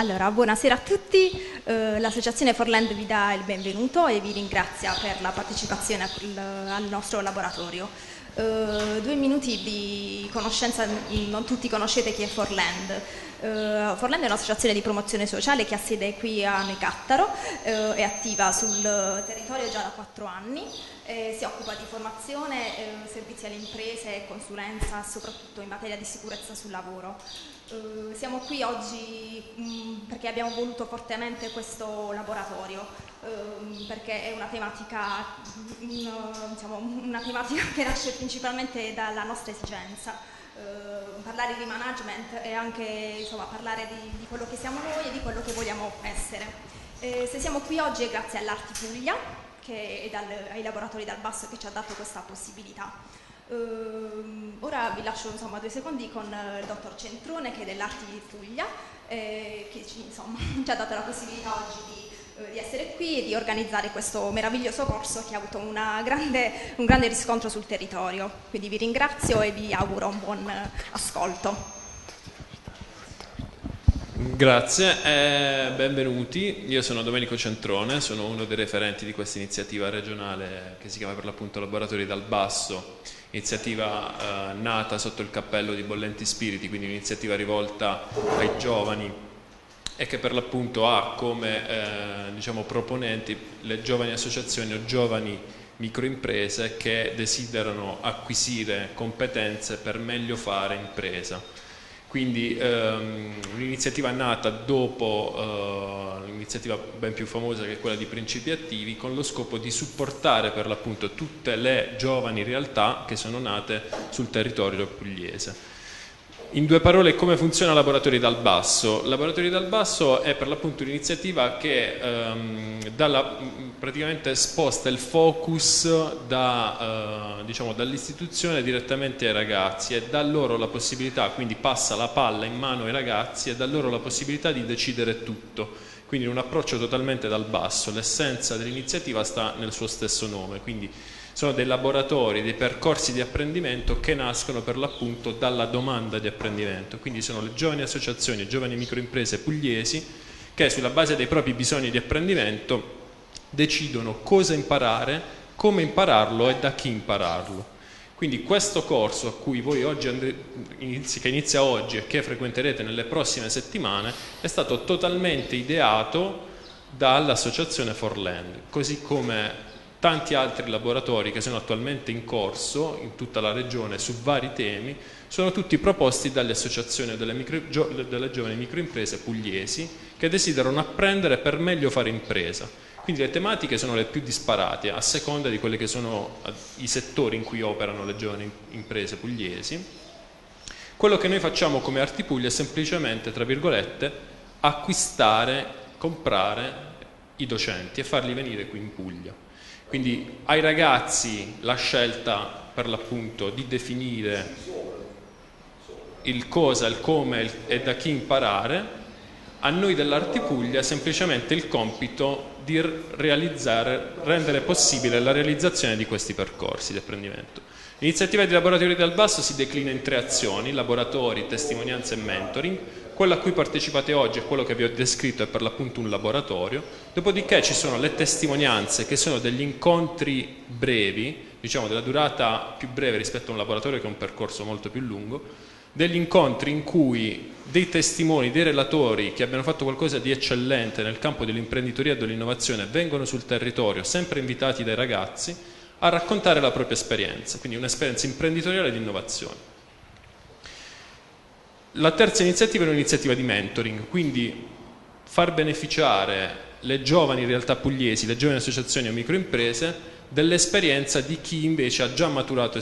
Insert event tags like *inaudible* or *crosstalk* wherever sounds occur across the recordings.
Allora, buonasera a tutti, eh, l'associazione Forland vi dà il benvenuto e vi ringrazia per la partecipazione al, nostro laboratorio. Eh, due minuti di conoscenza, non tutti conoscete chi è Forland. Uh, Forland è un'associazione di promozione sociale che ha sede qui a Necattaro, uh, è attiva sul territorio già da quattro anni, eh, si occupa di formazione, eh, servizi alle imprese consulenza soprattutto in materia di sicurezza sul lavoro. Uh, siamo qui oggi mh, mm, perché abbiamo voluto fortemente questo laboratorio, uh, perché è una tematica, diciamo, una tematica *laughs* che nasce principalmente dalla nostra esigenza. Uh, parlare di management e anche insomma, parlare di, di, quello che siamo noi e di quello che vogliamo essere. Eh, se siamo qui oggi è grazie all'Arti Puglia, è dal, ai laboratori dal basso che ci ha dato questa possibilità. Uh, ora vi lascio insomma, due secondi con uh, il dottor Centrone che è dell'Arti di Puglia eh, che ci, insomma, *laughs* ci, ha dato la possibilità oggi di, uh, di, essere qui e di organizzare questo meraviglioso corso che ha avuto grande, un grande riscontro sul territorio. Quindi vi ringrazio e vi auguro un buon ascolto. Grazie, eh, benvenuti. Io sono Domenico Centrone, sono uno dei referenti di questa iniziativa regionale che si chiama per l'appunto Laboratori dal Basso, iniziativa eh, nata sotto il cappello di Bollenti Spiriti, quindi un'iniziativa rivolta ai giovani e che per l'appunto ha come eh, diciamo, proponenti le giovani associazioni o giovani microimprese che desiderano acquisire competenze per meglio fare impresa quindi ehm, un'iniziativa nata dopo eh, un'iniziativa ben più famosa che è quella di Principi Attivi con lo scopo di supportare per l'appunto tutte le giovani realtà che sono nate sul territorio pugliese. In due parole, come funziona Laboratori dal Basso? Laboratori dal Basso è per l'appunto un'iniziativa che ehm, dalla, praticamente sposta il focus da, eh, diciamo, dall'istituzione direttamente ai ragazzi e dà loro la possibilità, quindi passa la palla in mano ai ragazzi e dà loro la possibilità di decidere tutto. Quindi un approccio totalmente dal basso, l'essenza dell'iniziativa sta nel suo stesso nome. Quindi, sono dei laboratori, dei percorsi di apprendimento che nascono per l'appunto dalla domanda di apprendimento, quindi sono le giovani associazioni, giovani microimprese pugliesi che sulla base dei propri bisogni di apprendimento decidono cosa imparare, come impararlo e da chi impararlo. Quindi questo corso a cui voi oggi che inizia oggi e che frequenterete nelle prossime settimane è stato totalmente ideato dall'associazione Forland, così come tanti altri laboratori che sono attualmente in corso in tutta la regione su vari temi sono tutti proposti dalle associazioni delle, micro, delle giovani microimprese pugliesi che desiderano apprendere per meglio fare impresa. Quindi le tematiche sono le più disparate a seconda di quelli che sono eh, i settori in cui operano le giovani imprese pugliesi. Quello che noi facciamo come Arti Puglia è semplicemente, tra virgolette, acquistare, comprare i docenti e farli venire qui in Puglia. Quindi ai ragazzi la scelta per l'appunto di definire il cosa, il come e da chi imparare, a noi dell'Artipuglia semplicemente il compito di rendere possibile la realizzazione di questi percorsi di apprendimento. L'iniziativa di Laboratori dal Basso si declina in tre azioni, laboratori, testimonianza e mentoring, quello a cui partecipate oggi è quello che vi ho descritto, è per l'appunto un laboratorio. Dopodiché ci sono le testimonianze che sono degli incontri brevi, diciamo della durata più breve rispetto a un laboratorio che è un percorso molto più lungo, degli incontri in cui dei testimoni, dei relatori che abbiano fatto qualcosa di eccellente nel campo dell'imprenditoria e dell'innovazione vengono sul territorio, sempre invitati dai ragazzi, a raccontare la propria esperienza, quindi un'esperienza imprenditoriale di innovazione. La terza iniziativa è un'iniziativa di mentoring, quindi far beneficiare le giovani realtà pugliesi, le giovani associazioni o microimprese dell'esperienza di chi invece ha già maturato,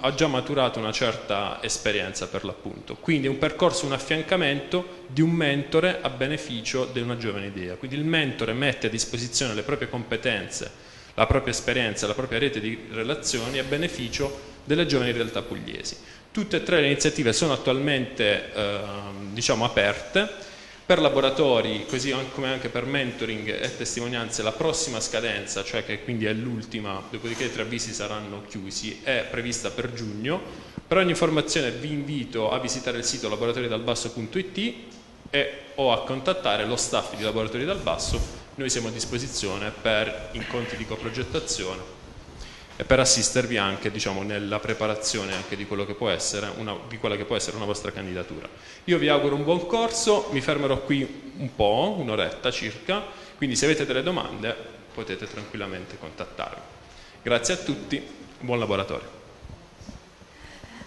ha già maturato una certa esperienza per l'appunto. Quindi è un percorso, un affiancamento di un mentore a beneficio di una giovane idea. Quindi il mentore mette a disposizione le proprie competenze, la propria esperienza, la propria rete di relazioni a beneficio delle giovani realtà pugliesi. Tutte e tre le iniziative sono attualmente eh, diciamo, aperte per laboratori, così come anche per mentoring e testimonianze, la prossima scadenza, cioè che quindi è l'ultima, dopodiché i tre avvisi saranno chiusi, è prevista per giugno. Per ogni informazione vi invito a visitare il sito laboratoriodalbasso.it e o a contattare lo staff di Laboratori dal Basso. Noi siamo a disposizione per incontri di coprogettazione e per assistervi anche diciamo, nella preparazione anche di, una, di, quella che può essere una vostra candidatura. Io vi auguro un buon corso, mi fermerò qui un po', un'oretta circa, quindi se avete delle domande potete tranquillamente contattarmi. Grazie a tutti, buon laboratorio.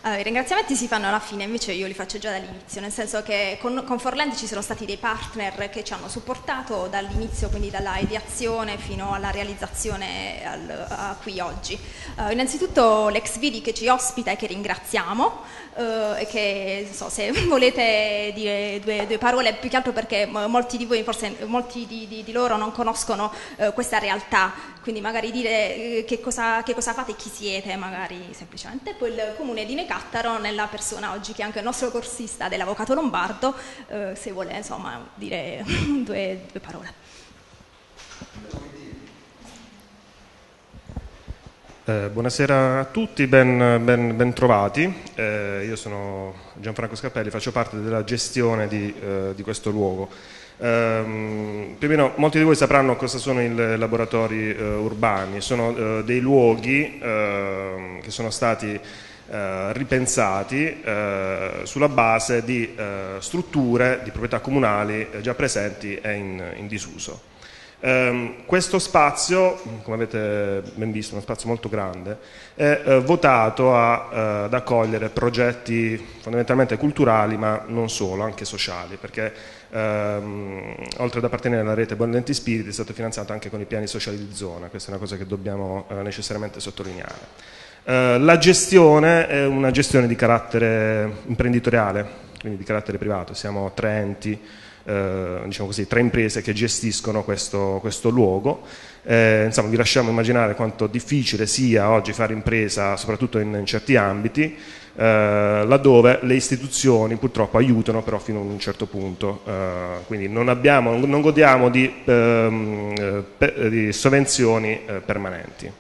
Allora, I ringraziamenti si fanno alla fine, invece io li faccio già dall'inizio, nel senso che con, con Forland ci sono stati dei partner che ci hanno supportato dall'inizio, quindi dalla ideazione fino alla realizzazione al, a qui oggi. Uh, innanzitutto l'Exvidi che ci ospita e che ringraziamo, Uh, e che so, se *laughs* volete dire due, due, parole più che altro perché molti di voi forse molti di, di, di loro non conoscono uh, questa realtà. Quindi magari dire uh, che, cosa, che, cosa, fate e chi siete magari semplicemente. Poi il comune di Necattaro nella persona oggi che è anche il nostro corsista dell'avvocato Lombardo se vuole insomma dire *laughs* due, due parole Eh, buonasera a tutti, ben, ben, ben trovati. Eh, io sono Gianfranco Scappelli, faccio parte della gestione di, eh, di questo luogo. Ehm, più o meno molti di voi sapranno cosa sono i laboratori eh, urbani, sono eh, dei luoghi ehm, che sono stati eh, ripensati sulla base di strutture di proprietà comunali già presenti e in, in disuso. Um, questo spazio, come avete ben visto, è uno spazio molto grande, è uh, votato a, uh, ad accogliere progetti fondamentalmente culturali, ma non solo, anche sociali, perché um, oltre ad appartenere alla rete Buoni Spiriti è stato finanziato anche con i piani sociali di zona, questa è una cosa che dobbiamo uh, necessariamente sottolineare. la gestione è una gestione di carattere imprenditoriale, quindi di carattere privato, siamo tre enti eh, diciamo così, tre imprese che gestiscono questo, questo luogo. Eh, insomma, vi lasciamo immaginare quanto difficile sia oggi fare impresa, soprattutto in, in certi ambiti, eh, laddove le istituzioni purtroppo aiutano però fino a un certo punto. Eh, quindi non, abbiamo, non godiamo di, ehm, eh, di sovvenzioni eh, permanenti.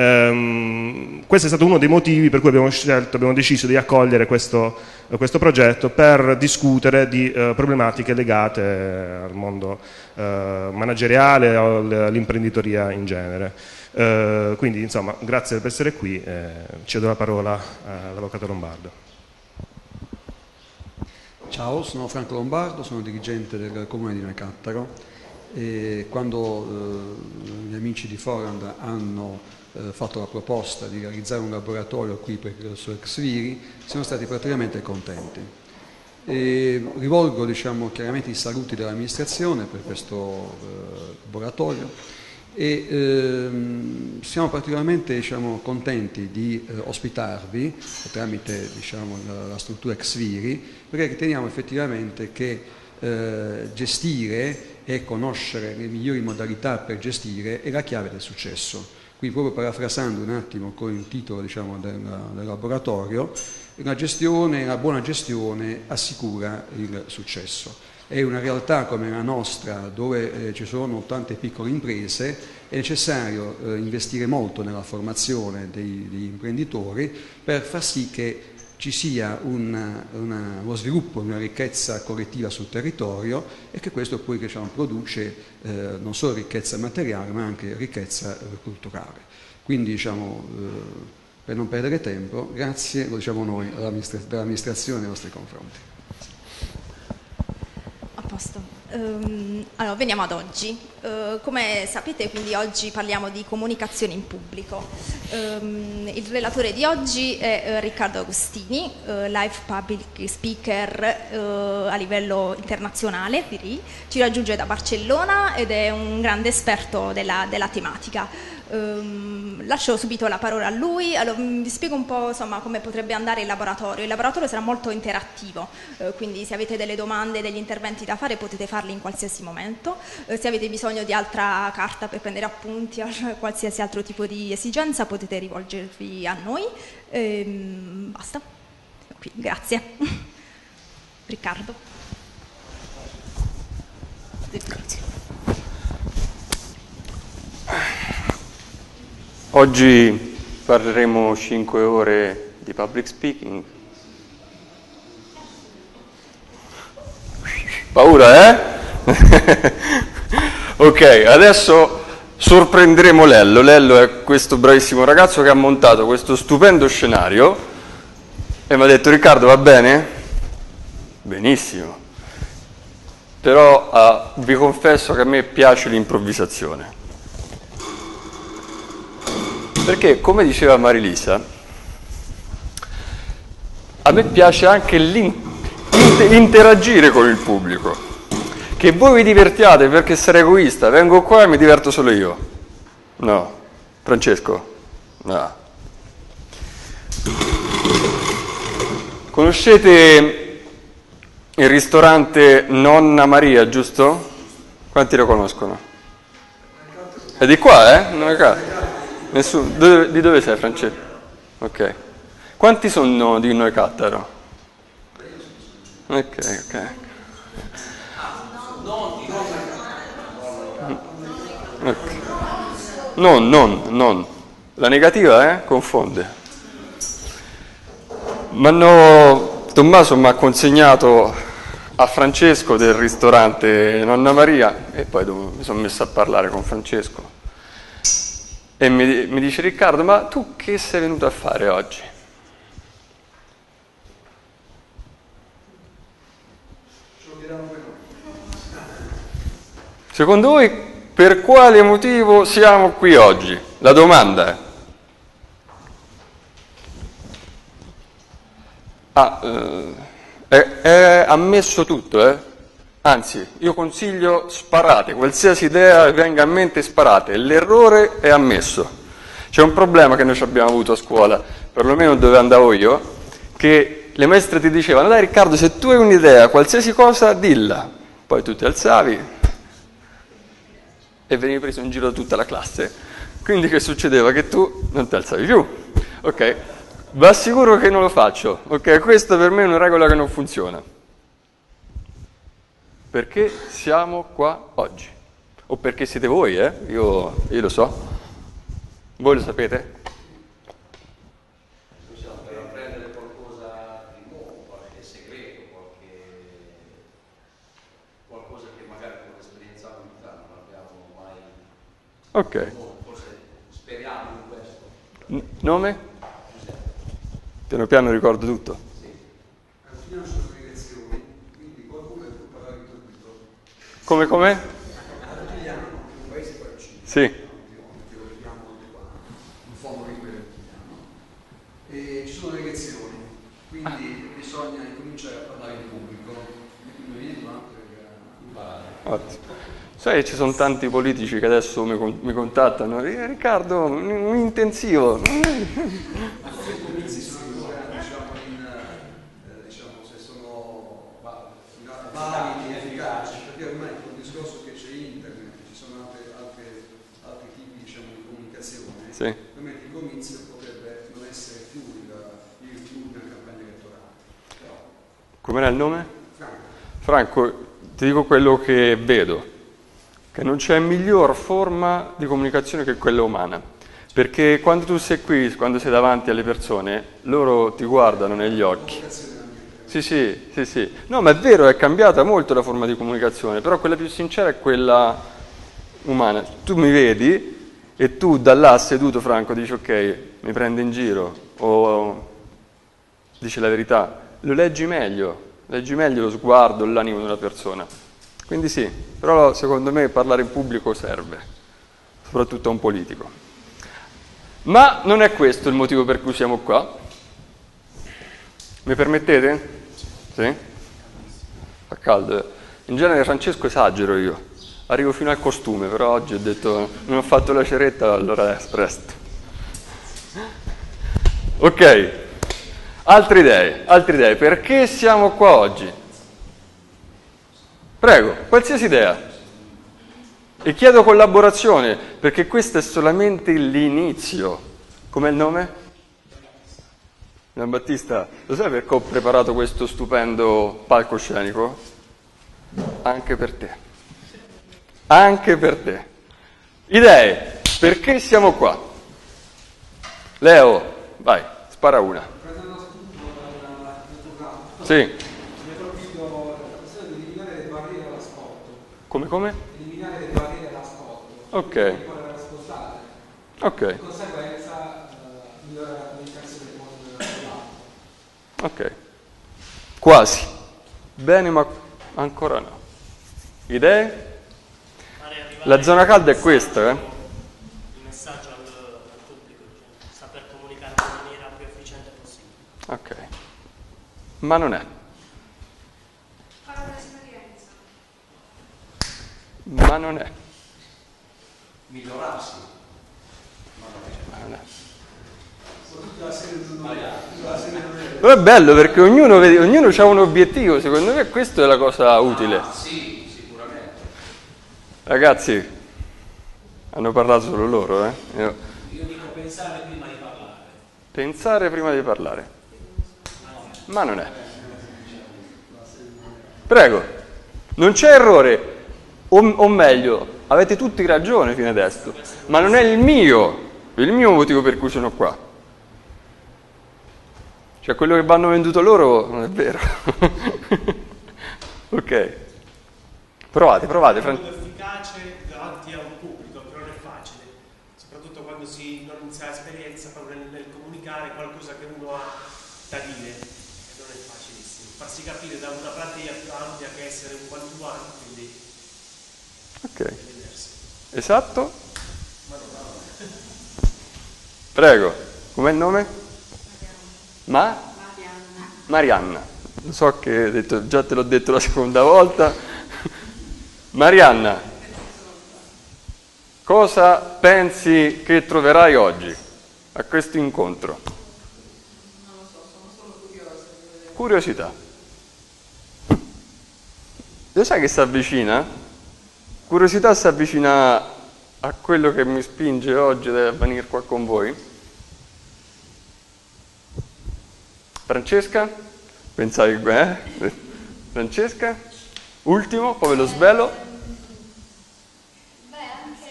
Um, questo è stato uno dei motivi per cui abbiamo, scelto, abbiamo deciso di accogliere questo, questo, progetto per discutere di uh, problematiche legate al mondo uh, manageriale o all'imprenditoria in genere. Uh, quindi insomma grazie per essere qui, eh, cedo la parola all'Avvocato Lombardo. Ciao, sono Franco Lombardo, sono dirigente del Comune di Necattaro e quando gli amici di Forand hanno eh, fatto la proposta di realizzare un laboratorio qui su Exviri, siamo stati praticamente contenti. E rivolgo diciamo, chiaramente i saluti dell'amministrazione per questo eh, laboratorio e ehm, siamo particolarmente diciamo, contenti di eh, ospitarvi tramite diciamo, la, la, struttura Exviri perché riteniamo effettivamente che eh, gestire e conoscere le migliori modalità per gestire è la chiave del successo. Qui proprio parafrasando un attimo con il titolo diciamo, del, del, laboratorio, una, gestione, una buona gestione assicura il successo. È una realtà come la nostra dove eh, ci sono tante piccole imprese, è necessario eh, investire molto nella formazione degli imprenditori per far sì che ci sia una, una, lo sviluppo una ricchezza collettiva sul territorio e che questo poi diciamo, produce eh, non solo ricchezza materiale ma anche ricchezza eh, culturale. Quindi diciamo, eh, per non perdere tempo, grazie, lo diciamo noi, dell'amministrazione nei nostri confronti. A posto. Um, allora, veniamo ad oggi. Uh, come sapete, quindi oggi parliamo di comunicazione in pubblico. Um, il relatore di oggi è uh, Riccardo Agostini, uh, live public speaker a livello internazionale, ci raggiunge da Barcellona ed è un grande esperto della, della tematica. Um, lascio subito la parola a lui, allora, vi spiego un po' insomma, come potrebbe andare il laboratorio. Il laboratorio sarà molto interattivo, uh, quindi se avete delle domande, degli interventi da fare potete farli in qualsiasi momento. Uh, se avete bisogno di altra carta per prendere appunti *laughs* o qualsiasi altro tipo di esigenza potete rivolgervi a noi. Um, basta. Qui, grazie. *laughs* Riccardo. Grazie. Oggi parleremo 5 ore di public speaking. Paura, eh? *laughs* ok, adesso sorprenderemo Lello. Lello è questo bravissimo ragazzo che ha montato questo stupendo scenario e mi ha detto Riccardo va bene? Benissimo. Però ah, vi confesso che a me piace l'improvvisazione. Perché, come diceva Marilisa, a me piace anche interagire con il pubblico. Che voi vi divertiate perché sarei egoista, vengo qua e mi diverto solo io. No. Francesco? No. Conoscete il ristorante Nonna Maria, giusto? Quanti lo conoscono? È di qua, eh? Non è qua. Nessuno. Dove, di dove sei Francesco? Ok. Quanti sono di noi Cattaro? Ok, ok. okay. Non, non, non. La negativa, eh? Confonde. M'hanno, Tommaso mi ha consegnato a Francesco del ristorante Nonna Maria e poi mi sono messo a parlare con Francesco. E mi, mi dice Riccardo, ma tu che sei venuto a fare oggi? Secondo voi per quale motivo siamo qui oggi? La domanda è. Ah, eh, è, è ammesso tutto, eh? Anzi, io consiglio sparate, qualsiasi idea venga a mente sparate, l'errore è ammesso. C'è un problema che noi abbiamo avuto a scuola, perlomeno dove andavo io, che le maestre ti dicevano, dai Riccardo, se tu hai un'idea, qualsiasi cosa, dilla. Poi tu ti alzavi e venivi preso in giro da tutta la classe. Quindi che succedeva? Che tu non ti alzavi più. Ok? Vi assicuro che non lo faccio. Ok? Questa per me è una regola che non funziona. Perché siamo qua oggi? O perché siete voi, eh? Io, io lo so. Voi lo sapete? per apprendere qualcosa di nuovo, qualche segreto, qualche... qualcosa che magari con l'esperienza adulta non abbiamo mai... Ok. Forse speriamo in questo. N- nome? Piano piano ricordo tutto. Come come? Sì. E ci sono le lezioni, quindi bisogna incominciare a parlare in pubblico. Quindi per Ottimo. Sai, ci sono tanti politici che adesso mi, mi contattano. "Eh, Riccardo, un intensivo. comizi sono ancora diciamo, in, eh, diciamo, se sono va- validi, efficaci, perché ormai con il discorso che c'è internet, ci sono altre- altre- altri tipi diciamo, di comunicazione, Sì. ovviamente il comizio potrebbe non essere più il, il una campagna elettorale. Però, Com'era il nome? Franco, Franco, ti dico quello che vedo, che non c'è miglior forma di comunicazione che quella umana. Perché quando tu sei qui, quando sei davanti alle persone, loro ti guardano negli occhi. Sì, sì, sì, sì. No, ma è vero, è cambiata molto la forma di comunicazione, però quella più sincera è quella umana. Tu mi vedi e tu da là seduto, Franco, dici ok, mi prende in giro o dici la verità, lo leggi meglio, leggi meglio lo sguardo, l'animo di una persona. Quindi sì, però secondo me parlare in pubblico serve, soprattutto a un politico. Ma non è questo il motivo per cui siamo qua. Mi permettete? Sì? Fa caldo. eh? In genere Francesco esagero io. Arrivo fino al costume, però oggi ho detto non ho fatto la ceretta, allora resto. Ok, altre idee, altre idee. Perché siamo qua oggi? Prego, qualsiasi idea. E chiedo collaborazione, perché questo è solamente l'inizio. Com'è il nome? Gian Battista, lo sai perché ho preparato questo stupendo palcoscenico? Anche per te. Anche per te. Idee, perché siamo qua? Leo, vai, spara una. Sì. Come come? Eliminare le barriere all'ascolto. Ok. Ok, Di conseguenza eh, migliorare la comunicazione con l'altro. ok. Quasi. Bene, ma ancora no. Idee? La zona calda è questa, eh? il messaggio al, al pubblico, cioè, saper comunicare in maniera più efficiente possibile. Ok. Ma non è. Ma non è. Migliorarsi. Ma non è. Però è bello perché ognuno, vede- ognuno ha un obiettivo, secondo me questa è la cosa utile. Ah, sì. Ragazzi, hanno parlato solo loro, eh? Io- Io dico pensare prima di parlare. Pensare prima di parlare. Ma non è. Prego, non c'è errore, o, o meglio, avete tutti ragione fino adesso, ma non è il mio, il mio motivo per cui sono qua. Cioè quello che vanno venduto loro non è vero. *laughs* ok. Provate, provate. Fran- efficace davanti a un pubblico, però non è facile, soprattutto quando si non si ha esperienza proprio nel, nel comunicare qualcosa che uno ha da dire, e non è facilissimo. Farsi capire da una platea più ampia che essere un one to one, quindi Ok. è diverso. Esatto? Prego, com'è il nome? Ma? Marianna. Lo so che detto- già te l'ho detto la seconda volta. Marianna, cosa pensi che troverai oggi a questo incontro? Non lo so, sono solo curiosa. Curiosità. Lo sai che si avvicina? Curiosità si avvicina a quello che mi spinge oggi a venire qua con voi. Francesca? Pensavi, eh? Francesca? Ultimo, poi ve lo svelo. Beh, anche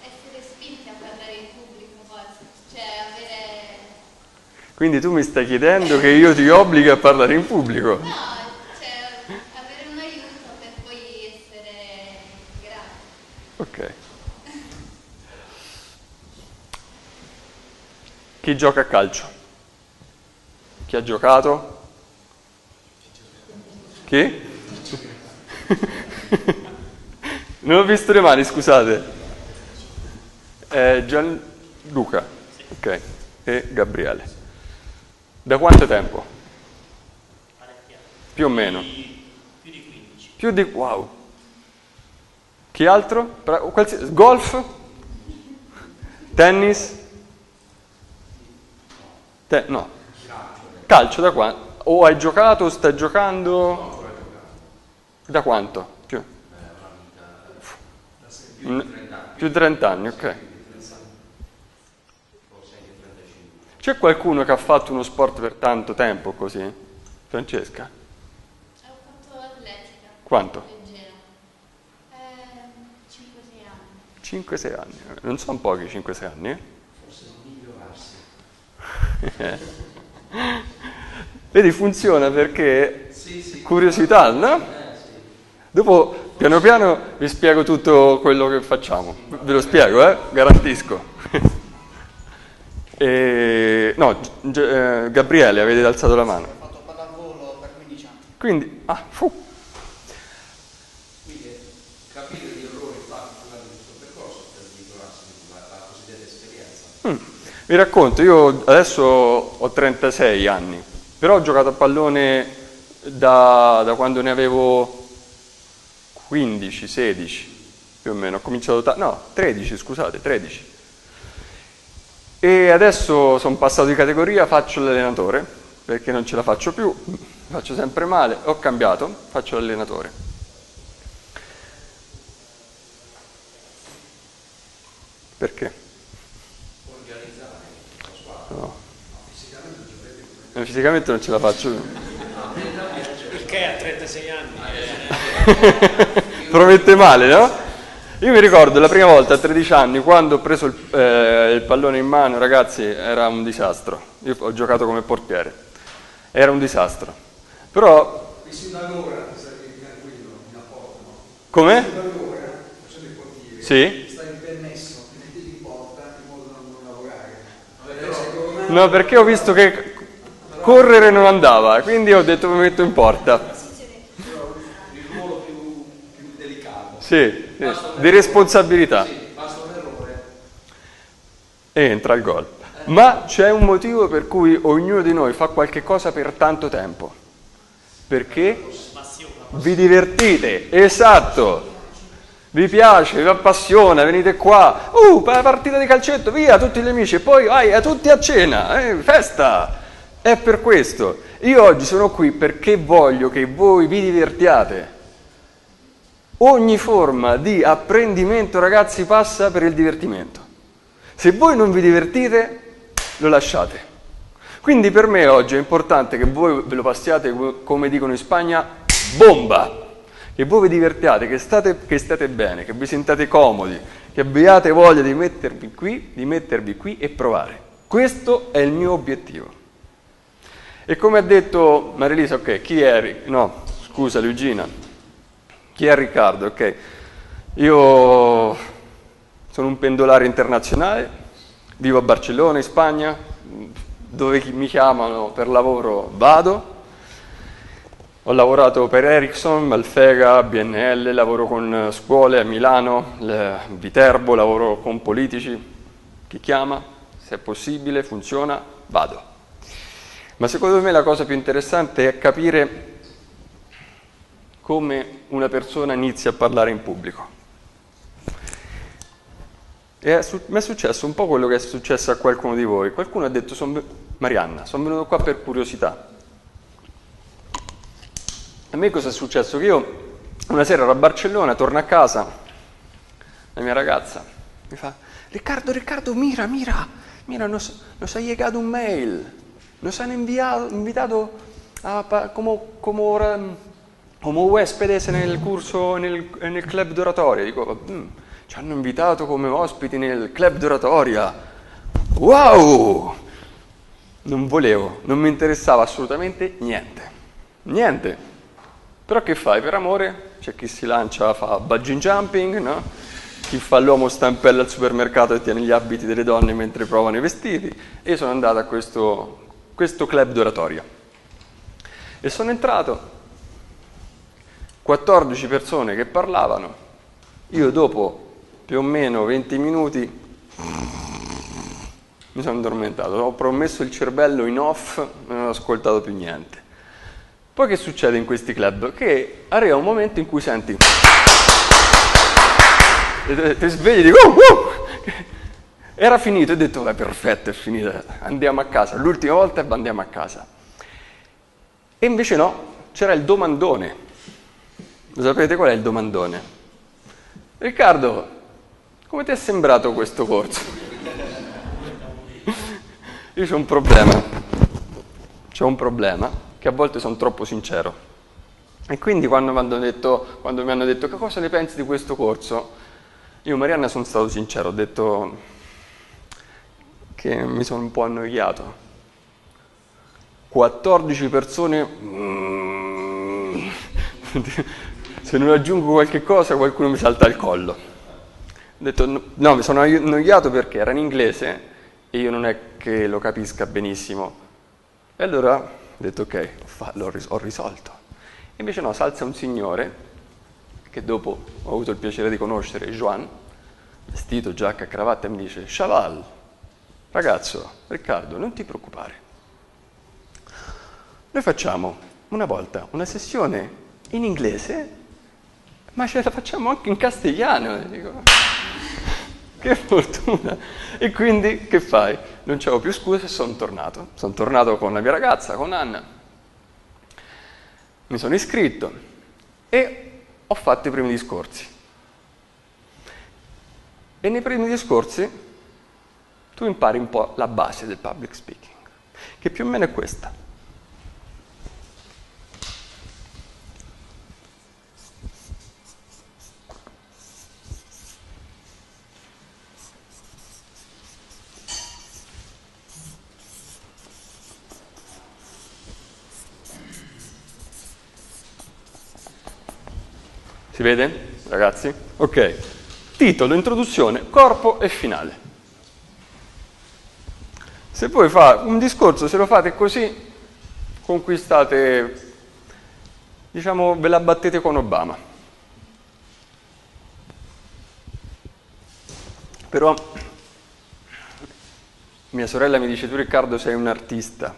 essere spinti a parlare in pubblico quasi, cioè avere... Quindi tu mi stai chiedendo che io ti obblighi a parlare in pubblico. No, cioè avere un aiuto per poi essere grati. Ok. Chi gioca a calcio? Chi ha giocato? Chi? *laughs* non ho visto le mani, scusate. Eh, Gianluca. Ok. E Gabriele. Da quanto tempo? Più o meno. Più di 15. Più di... Wow. Chi altro? Golf? Tennis? Te- no. Calcio da quanto? O hai giocato o stai giocando? Da quanto? Più? Più di 30 anni, ok. C'è qualcuno che ha fatto uno sport per tanto tempo così? Francesca? Ho fatto atletica Quanto? leggera. Eh, 5-6 anni. 5-6 anni. Non sono pochi 5-6 anni. eh? *laughs* Vedi, funziona perché curiosità, no? Dopo, piano piano, vi spiego tutto quello che facciamo. Ve lo spiego, eh? Garantisco. *laughs* E- no, G- eh, Gabriele, avete alzato la mano. Ho fatto pallavolo per 15 anni. Quindi, ah, fu. Quindi capire gli errori fatti durante il suo percorso per migliorarsi la, la cosiddetta esperienza. Mm. Vi racconto, io adesso ho 36 anni, però ho giocato a pallone da, da quando ne avevo 15, 16 più o meno. Ho cominciato, no, 13, scusate, 13. E adesso sono passato di categoria, faccio l'allenatore, perché non ce la faccio più, faccio sempre male, ho cambiato, faccio l'allenatore. Perché? No. Eh, Fisicamente non ce la faccio più. Perché a 36 anni? *laughs* Promette male, no? Io mi ricordo la prima volta a 13 anni, quando ho preso il, eh, il pallone in mano, ragazzi, era un disastro. Io ho giocato come portiere. Era un disastro. Però E sin da allora ti sei tranquillo, in apporto, no? Come? Facendo il portiere, Sì? stai in permesso, ti metti in porta in modo da non lavorare. No, perché ho visto che correre non andava, quindi ho detto mi metto in porta. Il ruolo più, delicato. Sì, di responsabilità. E entra il gol. Ma c'è un motivo per cui ognuno di noi fa qualche cosa per tanto tempo. Perché vi divertite, esatto. Vi piace, vi appassiona, venite qua. Uh, pa- partita di calcetto, via, tutti gli amici. E poi, vai, a tutti a cena, eh, festa. È per questo. Io oggi sono qui perché voglio che voi vi divertiate. Ogni forma di apprendimento, ragazzi, passa per il divertimento. Se voi non vi divertite, lo lasciate. Quindi per me oggi è importante che voi ve lo passiate, come dicono in Spagna, bomba. Che voi vi divertiate, che state, che state bene, che vi sentiate comodi, che abbiate voglia di mettervi qui, di mettervi qui e provare. Questo è il mio obiettivo. E come ha detto Marilisa, ok, chi è? Ri- No, scusa Luigina. Chi è Riccardo? Ok. Io sono un pendolare internazionale, vivo a Barcellona, in Spagna, dove mi chiamano per lavoro vado. Ho lavorato per Ericsson, Malfega, BNL, lavoro con eh, scuole a Milano, Viterbo, lavoro con politici. Chi chiama? Se è possibile, funziona, vado. Ma secondo me la cosa più interessante è capire come una persona inizia a parlare in pubblico. E mi è successo un po' quello che è successo a qualcuno di voi. Qualcuno ha detto, son Marianna, sono venuto qua per curiosità. A me cosa è successo? Che io una sera ero a Barcellona, torno a casa, la mia ragazza mi fa, Riccardo, Riccardo, mira, mira, mira, nos, nos ha llegado un mail, nos han enviado, invitato a como, como, come huéspedes nel corso, nel, nel club d'oratoria. Dico, "Mm, ci hanno invitato come ospiti nel club d'oratoria. Wow! Non volevo, non mi interessava assolutamente niente. Niente. Però che fai? Per amore c'è chi si lancia, fa bungee jumping, no? Chi fa l'uomo stampella al supermercato e tiene gli abiti delle donne mentre provano i vestiti. E sono andato a questo, questo club d'oratoria. E sono entrato, 14 persone che parlavano, io dopo più o meno 20 minuti mi sono addormentato, ho promesso il cervello in off, non ho ascoltato più niente. Poi che succede in questi club? Che arriva un momento in cui senti... ti svegli e dico... "Oh, oh!" Era finito ho detto, beh perfetto, è finita, andiamo a casa. L'ultima volta andiamo a casa. E invece no, c'era il domandone. Sapete qual è il domandone? Riccardo, come ti è sembrato questo corso? Io c'ho un problema. C'ho un problema che a volte sono troppo sincero. E quindi quando mi detto, quando mi hanno detto che cosa ne pensi di questo corso, io Marianna sono stato sincero, ho detto che mi sono un po' annoiato. 14 persone, mm, se non aggiungo qualche cosa qualcuno mi salta al collo. Ho detto no, no, mi sono annoiato perché era in inglese e io non è che lo capisca benissimo. E allora ho detto ok, ho, risolto. Invece no, salza un signore che dopo ho avuto il piacere di conoscere, Joan, vestito, giacca, cravatta, e mi dice, Chaval, ragazzo, Riccardo, non ti preoccupare. Noi facciamo una volta una sessione in inglese, ma ce la facciamo anche in castigliano. Dico, che fortuna! E quindi che fai? Non c'avevo più scuse e sono tornato. Sono tornato con la mia ragazza, con Anna. Mi sono iscritto e ho fatto i primi discorsi. E nei primi discorsi tu impari un po' la base del public speaking, che più o meno è questa. Si vede? ragazzi? Ok. Titolo, introduzione, corpo e finale. Se voi fate un discorso, se lo fate così, conquistate, diciamo, ve la battete con Obama. Però mia sorella mi dice, tu Riccardo sei un artista,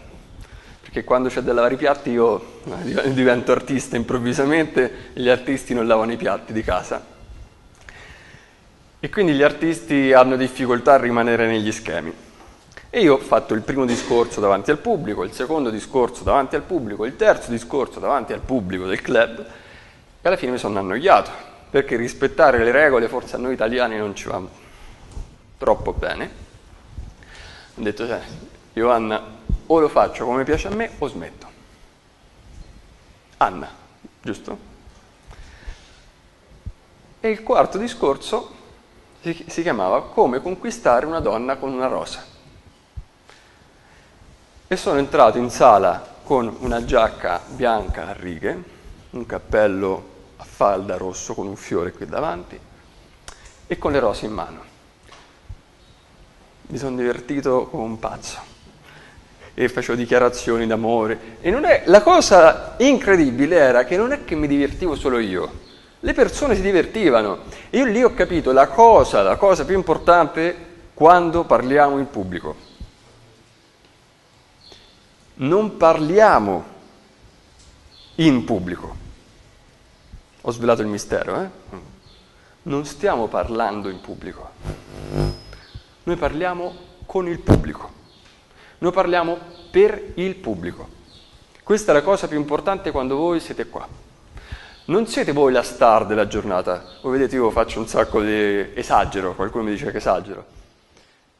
perché quando c'è da lavare i piatti io *laughs* divento artista improvvisamente gli artisti non lavano i piatti di casa. E quindi gli artisti hanno difficoltà a rimanere negli schemi. E io ho fatto il primo discorso davanti al pubblico, il secondo discorso davanti al pubblico, il terzo discorso davanti al pubblico del club e alla fine mi sono annoiato, perché rispettare le regole forse a noi italiani non ci va troppo bene. Ho detto, cioè, Johanna, o lo faccio come piace a me o smetto. Anna, giusto? E il quarto discorso si, si chiamava Come conquistare una donna con una rosa. E sono entrato in sala con una giacca bianca a righe, un cappello a falda rosso con un fiore qui davanti e con le rose in mano. Mi sono divertito come un pazzo e facevo dichiarazioni d'amore. E non è, la cosa incredibile era che non è che mi divertivo solo io, le persone si divertivano. E io lì ho capito la cosa, la cosa più importante quando parliamo in pubblico. Non parliamo in pubblico. Ho svelato il mistero, eh? Non stiamo parlando in pubblico. Noi parliamo con il pubblico. Noi parliamo per il pubblico. Questa è la cosa più importante quando voi siete qua. Non siete voi la star della giornata. Voi vedete, io faccio un sacco di esagero, qualcuno mi dice che esagero.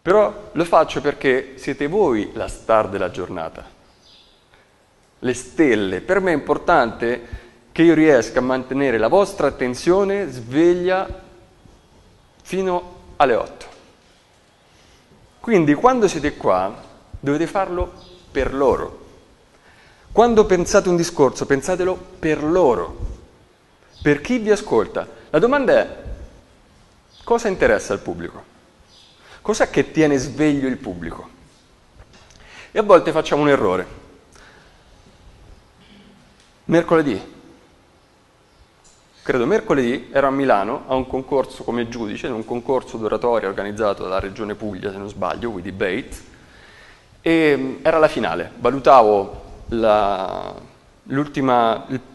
Però lo faccio perché siete voi la star della giornata. Le stelle. Per me è importante che io riesca a mantenere la vostra attenzione sveglia fino alle 8. Quindi quando siete qua dovete farlo per loro. Quando pensate un discorso, pensatelo per loro per chi vi ascolta. La domanda è cosa interessa al pubblico? Cos'è che tiene sveglio il pubblico? E a volte facciamo un errore. Mercoledì, credo mercoledì, ero a Milano a un concorso come giudice, un concorso d'oratoria organizzato dalla Regione Puglia, se non sbaglio, We Debate, e mm, era la finale. Valutavo la,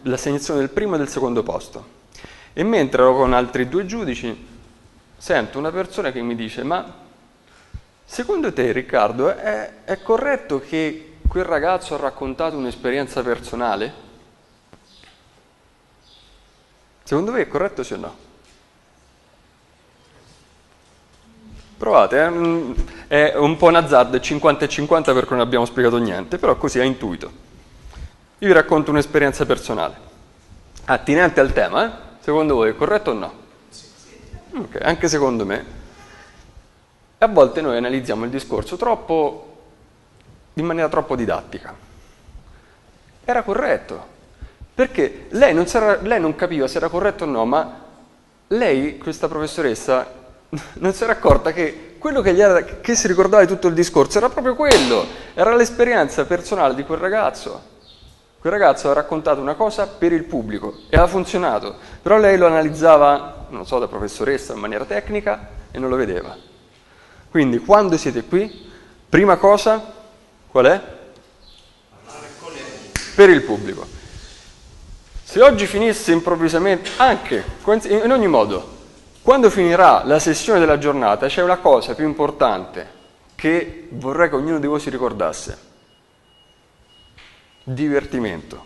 l'assegnazione del primo e del secondo posto. E mentre ero con altri due giudici, sento una persona che mi dice, ma secondo te Riccardo è, è corretto che quel ragazzo ha raccontato un'esperienza personale? Secondo voi è corretto sì o no? Provate, è un po' un azzardo, è 50 e 50 perché non abbiamo spiegato niente, però così a intuito. Io vi racconto un'esperienza personale, attinente al tema, eh? Secondo voi è corretto o no? Okay, anche secondo me. A volte noi analizziamo il discorso troppo, in maniera troppo didattica. Era corretto, perché lei non, lei non capiva se era corretto o no, ma lei, questa professoressa, non si era accorta che quello che, era, che si ricordava di tutto il discorso era proprio quello, era l'esperienza personale di quel ragazzo. Quel ragazzo ha raccontato una cosa per il pubblico e ha funzionato, però lei lo analizzava, non so, da professoressa in maniera tecnica e non lo vedeva. Quindi quando siete qui, prima cosa, qual è? Per il pubblico. Se oggi finisse improvvisamente, anche, in ogni modo, quando finirà la sessione della giornata c'è una cosa più importante che vorrei che ognuno di voi si ricordasse divertimento.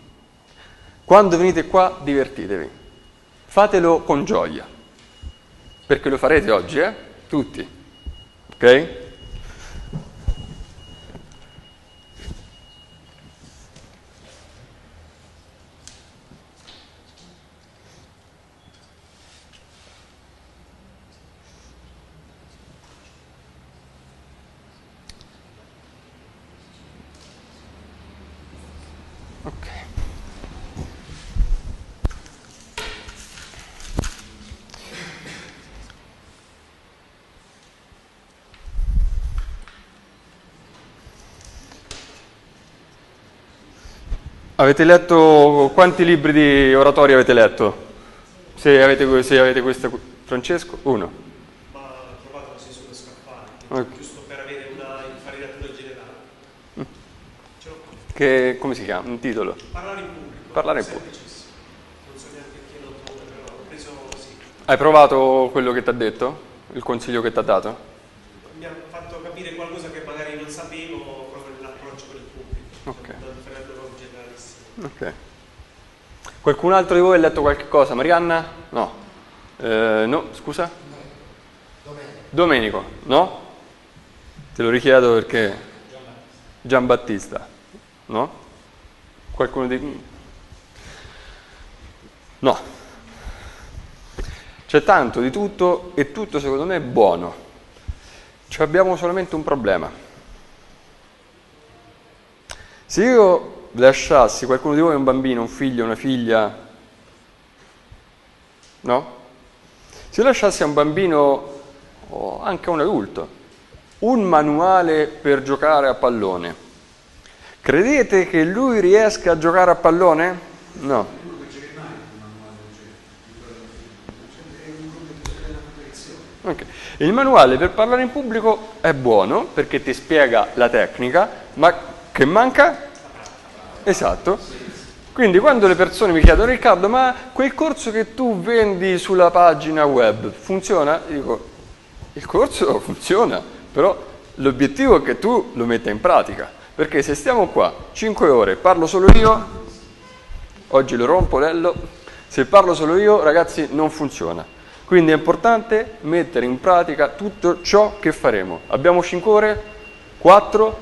Quando venite qua, divertitevi. Fatelo con gioia, perché lo farete oggi, eh? Tutti. Ok? Avete letto quanti libri di oratoria avete letto? Se avete, se avete questo Francesco? Uno. Ma ho trovato così sullo scaffale, Ok. giusto per avere una infarinatura generale. Qua. Che, come si chiama? Un titolo? Parlare in pubblico. Parlare in pubblico. Non so neanche chi è l'autore, però ho preso così. Hai provato quello che ti ha detto? Il consiglio che ti ha dato? Mi ha fatto capire qualcosa che magari non sapevo proprio nell'approccio con il pubblico. Ok. Cioè, non farebbe proprio generalissimo. Ok. Qualcun altro di voi ha letto qualche cosa? Marianna? No. Eh, no, scusa? Domenico, no? Te lo richiedo perché Giambattista, no? Qualcuno di... No. C'è tanto di tutto e tutto secondo me è buono. Ci abbiamo solamente un problema. Se io lasciassi qualcuno di voi un bambino, un figlio, una figlia, no? Se lasciassi a un bambino o anche a un adulto un manuale per giocare a pallone, credete che lui riesca a giocare a pallone? No. Ok. Il manuale per parlare in pubblico è buono perché ti spiega la tecnica, ma che manca? Esatto. Quindi quando le persone mi chiedono Riccardo, ma quel corso che tu vendi sulla pagina web funziona? Io dico, il corso funziona, però l'obiettivo è che tu lo metta in pratica, perché se stiamo qua 5 ore, parlo solo io, oggi lo rompo Lello, se parlo solo io ragazzi non funziona. Quindi è importante mettere in pratica tutto ciò che faremo. Abbiamo 5 ore, 4,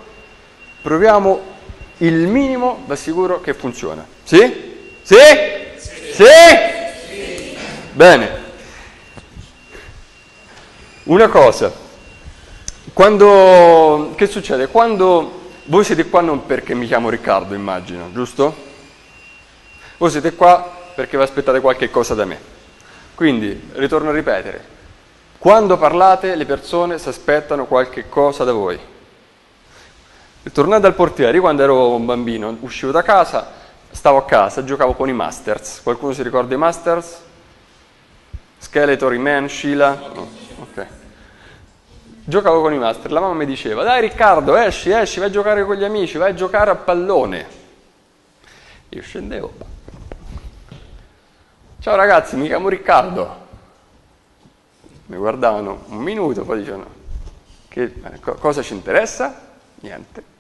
proviamo il minimo, vi assicuro che funziona. Sì? Sì? Sì? Bene. Una cosa, quando, che succede? Quando voi siete qua non perché mi chiamo Riccardo, immagino, giusto? Voi siete qua perché vi aspettate qualche cosa da me. Quindi, ritorno a ripetere, quando parlate le persone si aspettano qualche cosa da voi. Tornando al portiere, io quando ero un bambino, uscivo da casa, stavo a casa, giocavo con i Masters. Qualcuno si ricorda i Masters? Skeletor, Man, Sheila? No. Ok. Giocavo con i Masters, la mamma mi diceva, dai Riccardo, esci, esci, vai a giocare con gli amici, vai a giocare a pallone. Io scendevo. Ciao ragazzi, mi chiamo Riccardo. Mi guardavano un minuto, poi dicevano, che, eh, co- cosa ci interessa? Niente.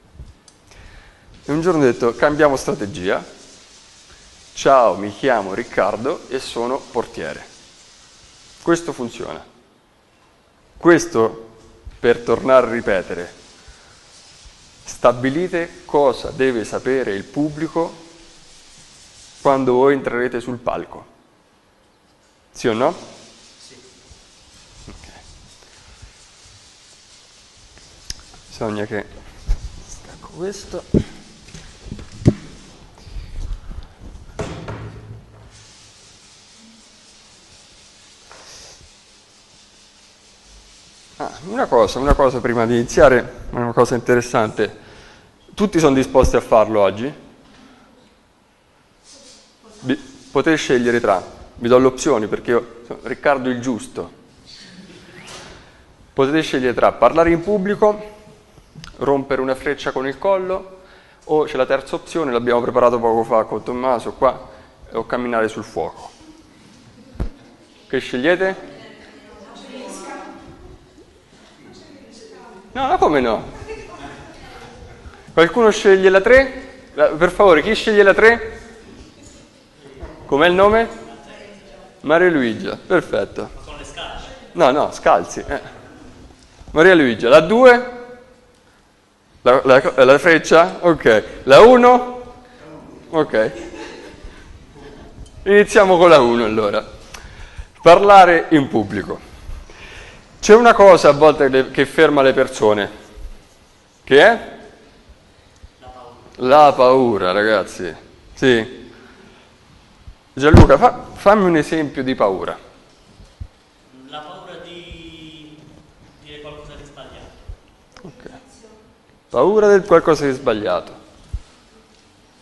E un giorno ho detto, cambiamo strategia. Ciao, mi chiamo Riccardo e sono portiere. Questo funziona. Questo, per tornare a ripetere, stabilite cosa deve sapere il pubblico quando voi entrerete sul palco. Sì o no? Sì. Ok. Bisogna che stacco questo. Ah, una cosa, una cosa prima di iniziare, una cosa interessante. Tutti sono disposti a farlo oggi? Vi- potete scegliere tra, vi do le opzioni perché io Riccardo il giusto. Potete scegliere tra parlare in pubblico, rompere una freccia con il collo o c'è la terza opzione, l'abbiamo preparato poco fa con Tommaso qua, o camminare sul fuoco. Che scegliete? No, no, come no? Qualcuno sceglie la 3? Per favore, chi sceglie la 3? Com'è il nome? Maria Luigia, perfetto. Con le scale. No, no, scalzi. eh. Maria Luigia, la 2? La, la- la freccia? Ok. La 1? Ok. Iniziamo con la 1 allora. Parlare in pubblico. C'è una cosa a volte che- ferma le persone, che è? La paura, ragazzi. Sì. Gianluca, fa- fammi un esempio di paura. La paura di dire qualcosa di sbagliato. Ok. Paura del qualcosa di sbagliato.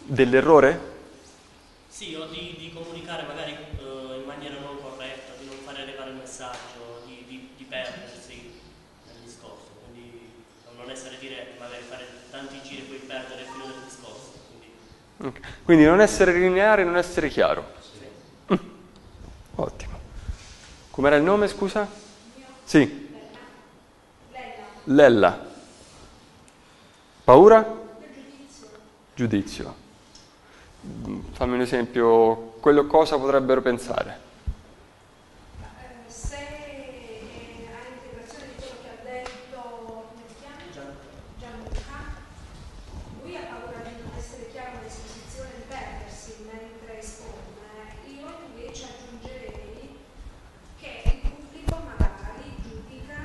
Dell'errore? Sì, o di, di comunicare magari eh, in maniera non corretta, di non fare arrivare il messaggio, di, di- di perdersi nel discorso, quindi non essere diretti, magari fare tanti giri e poi perdere il filo del discorso. Quindi, non essere lineare, non essere chiaro. Mm. Ottimo. Com'era il nome, scusa? Sì. Lella. Paura? Giudizio. Mm, Fammi un esempio, quello cosa potrebbero pensare? Eh, se eh, a integrazione di quello che ha detto come si chiama? Gianluca, lui ha paura di non essere chiaro nell'esposizione di perdersi mentre espone. Io invece aggiungerei che il pubblico magari giudica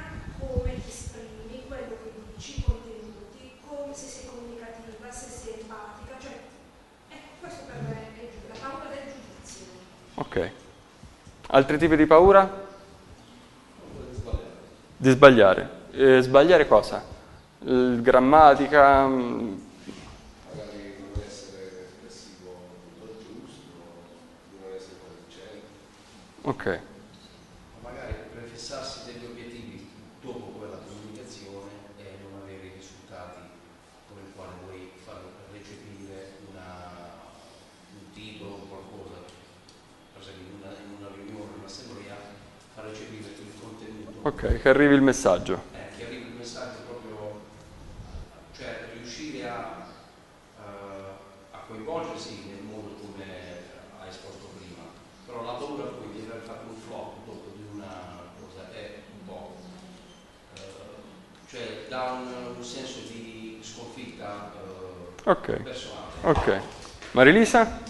come ti esprimi, quello che dici, i contenuti, come se sei comunicativa, se sei empatica, cioè ecco, questo per me è giu- la paura del giudizio. Ok. Altri tipi di paura? Di sbagliare. Eh, sbagliare cosa? Eh, grammatica? mm, magari non essere espressivo tutto giusto, di non essere convincente. Ok. Magari prefissarsi degli obiettivi dopo quella comunicazione e non avere i risultati con il quale vuoi far recepire una- un titolo o qualcosa, per esempio in una, in una riunione, in un'assemblea, recepire il contenuto. Ok, che arrivi il messaggio. Eh, che arrivi il messaggio proprio, cioè riuscire a, eh, a coinvolgersi nel modo come hai esposto prima, però la paura poi di aver fatto un flop dopo di una cosa è un po', eh, cioè dà un, un senso di sconfitta eh, Ok. personale. Ok. Marilisa?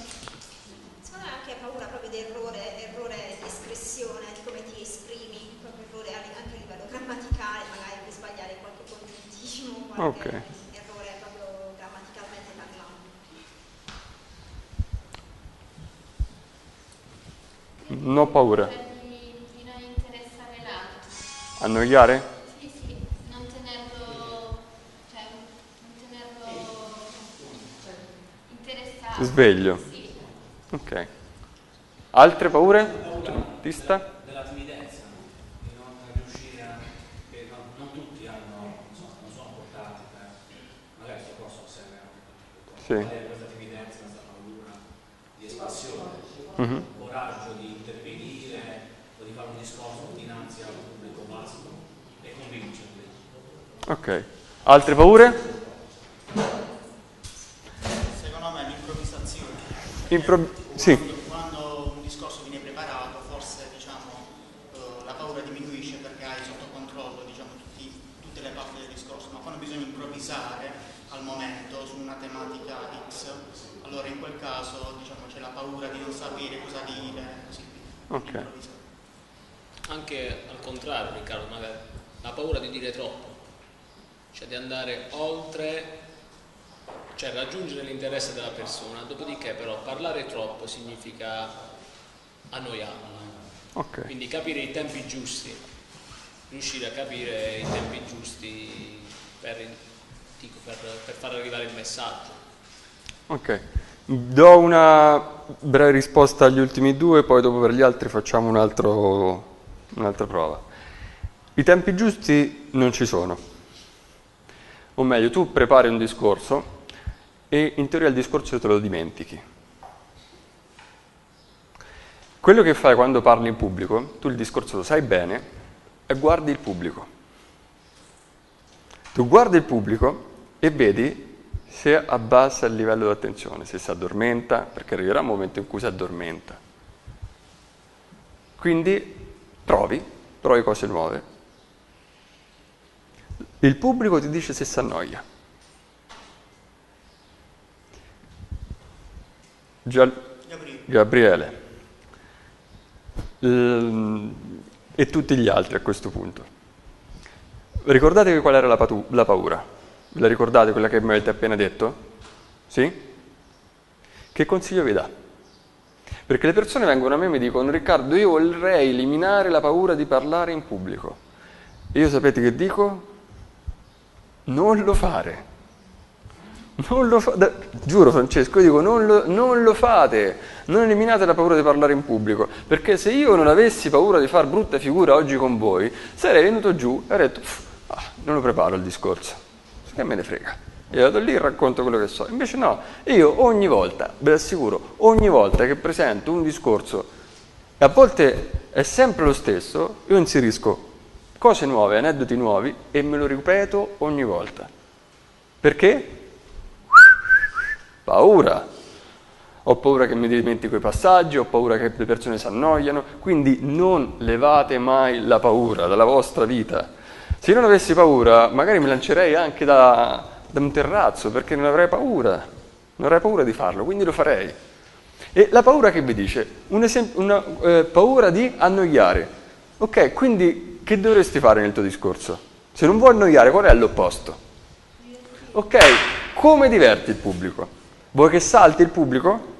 Secondo me anche paura proprio di errore, errore di espressione, di come ti esprimi, proprio errore a- anche a livello grammaticale, magari puoi sbagliare qualche congiuntivo, qualche Ok. errore proprio grammaticalmente parlando. No paura. Di, non interessare l'altro. Annoiare? Sì, sì, non tenerlo, cioè, non tenerlo interessato. Sveglio. Sì. Ok. Altre paure? Tista? della timidezza, di non riuscire a. che non, non tutti hanno, insomma, non sono portati per. magari questo corso serve anche Sì. per avere questa timidezza, questa paura di espressione, Mhm. coraggio di intervenire o di fare un discorso dinanzi a un pubblico vasto e convincerli. Ok. Altre paure? Secondo me l'improvvisazione. Impro- sì. Quando un discorso viene preparato, forse diciamo, eh, la paura diminuisce perché hai sotto controllo diciamo, tutti- tutte le parti del discorso, ma quando bisogna improvvisare al momento su una tematica X, allora in quel caso diciamo, c'è la paura di non sapere cosa dire, così via. Ok. Anche al contrario, Riccardo, magari la paura di dire troppo, cioè di andare oltre, cioè raggiungere l'interesse della persona, dopodiché però parlare troppo significa annoiarla. Ok. Quindi capire i tempi giusti, riuscire a capire i tempi giusti per, dico, per, per far arrivare il messaggio. Ok. Do una breve risposta agli ultimi due, poi dopo per gli altri facciamo un'altra prova. I tempi giusti non ci sono. O meglio, tu prepari un discorso e in teoria il discorso te lo dimentichi. Quello che fai quando parli in pubblico, tu il discorso lo sai bene e guardi il pubblico. Tu guardi il pubblico e vedi se abbassa il livello di attenzione, se si addormenta, perché arriverà un momento in cui si addormenta. Quindi provi, provi cose nuove. Il pubblico ti dice se si annoia. Gia- Gabriele. E tutti gli altri a questo punto. Ricordatevi qual era la, patu- la paura? Ve la ricordate quella che mi avete appena detto? Sì? Che consiglio vi dà? Perché le persone vengono a me e mi dicono Riccardo, io vorrei eliminare la paura di parlare in pubblico. E io sapete che dico? Non lo fare. Non lo fa- da- giuro Francesco, io dico non lo, non lo fate, non eliminate la paura di parlare in pubblico, perché se io non avessi paura di far brutta figura oggi con voi, sarei venuto giù e avrei detto, "Pff, ah, non lo preparo il discorso, che me ne frega. E vado lì e racconto quello che so. Invece no, io ogni volta, ve l'assicuro, ogni volta che presento un discorso, a volte è sempre lo stesso, io inserisco cose nuove, aneddoti nuovi e me lo ripeto ogni volta. Perché? Paura. Ho paura che mi dimentico i passaggi, ho paura che le persone si annoiano, quindi non levate mai la paura dalla vostra vita. Se io non avessi paura, magari mi lancerei anche da, da un terrazzo, perché non avrei paura, non avrei paura di farlo, quindi lo farei. E la paura che vi dice? Un esempio, una eh, paura di annoiare. Ok, quindi che dovresti fare nel tuo discorso? Se non vuoi annoiare, qual è l'opposto? Ok, come diverti il pubblico? Vuoi che salti il pubblico?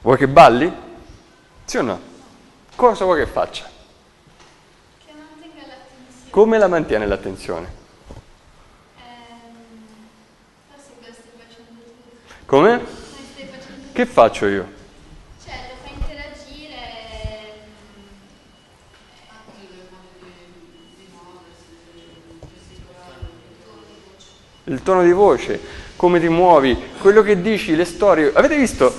Vuoi che balli? Sì o no? Cosa vuoi che faccia? Come la mantiene l'attenzione? Come? Che faccio io? Cioè, lo fai interagire. Il tono di voce, come ti muovi, quello che dici, le storie. Avete visto?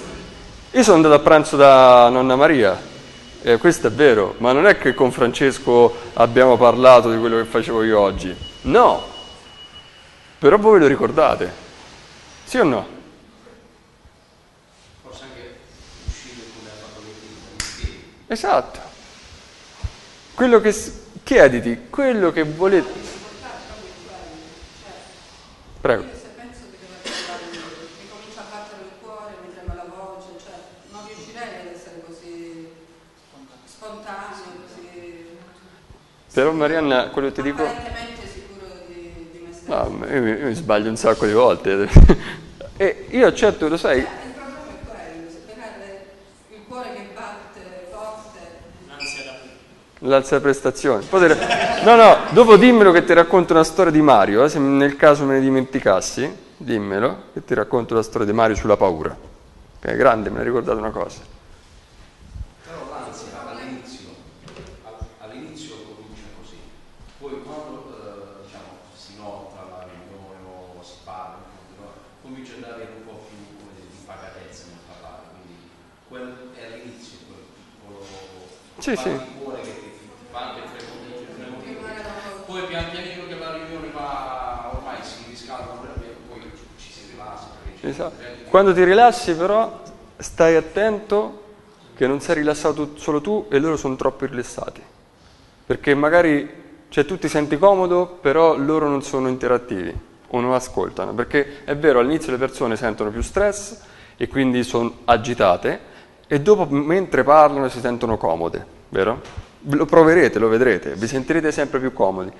Io sono andato a pranzo da nonna Maria, eh, questo è vero, ma non è che con Francesco abbiamo parlato di quello che facevo io oggi. No, però voi ve lo ricordate, sì o no? Forse anche uscire come lui Esatto. Quello che chiediti, quello che volete. Prego. Se penso che devo arrivare, mi comincia a battere il cuore, mi trema la voce, cioè non riuscirei ad essere così spontaneo, così Però Marianna, quello che ti dico... apparentemente sicuro di, di me stesso. No, ma io, mi- io mi sbaglio un sacco di volte. *laughs* e io accetto, lo sai, Il problema è quello, se tenere il cuore che batte forte. L'ansia da l'alza prestazione. Poi te le- No, no, dopo dimmelo che ti racconto una storia di Mario, eh, se nel caso me ne dimenticassi, dimmelo, che ti racconto la storia di Mario sulla paura. Che è grande, me ne hai ricordato una cosa. Però l'ansia all'inizio, all- all'inizio comincia così, poi quando eh, diciamo, si nota la riunione o si parla, no, comincia ad avere un po' più come dire, di pacatezza nel parlare, quindi quel, è all'inizio quel piccolo Sì, sì. cuore che fa anche tremolino, tremolino. poi pian pianino che la riunione va, ormai si riscalda, poi ci si rilassa. Esatto. Quando ti rilassi però stai attento che non sei rilassato solo tu e loro sono troppo rilassati. Perché magari cioè, tu ti senti comodo, però loro non sono interattivi o non ascoltano. Perché è vero, all'inizio le persone sentono più stress e quindi sono agitate e dopo mentre parlano si sentono comode, vero? Lo proverete, lo vedrete, vi sentirete sempre più comodi.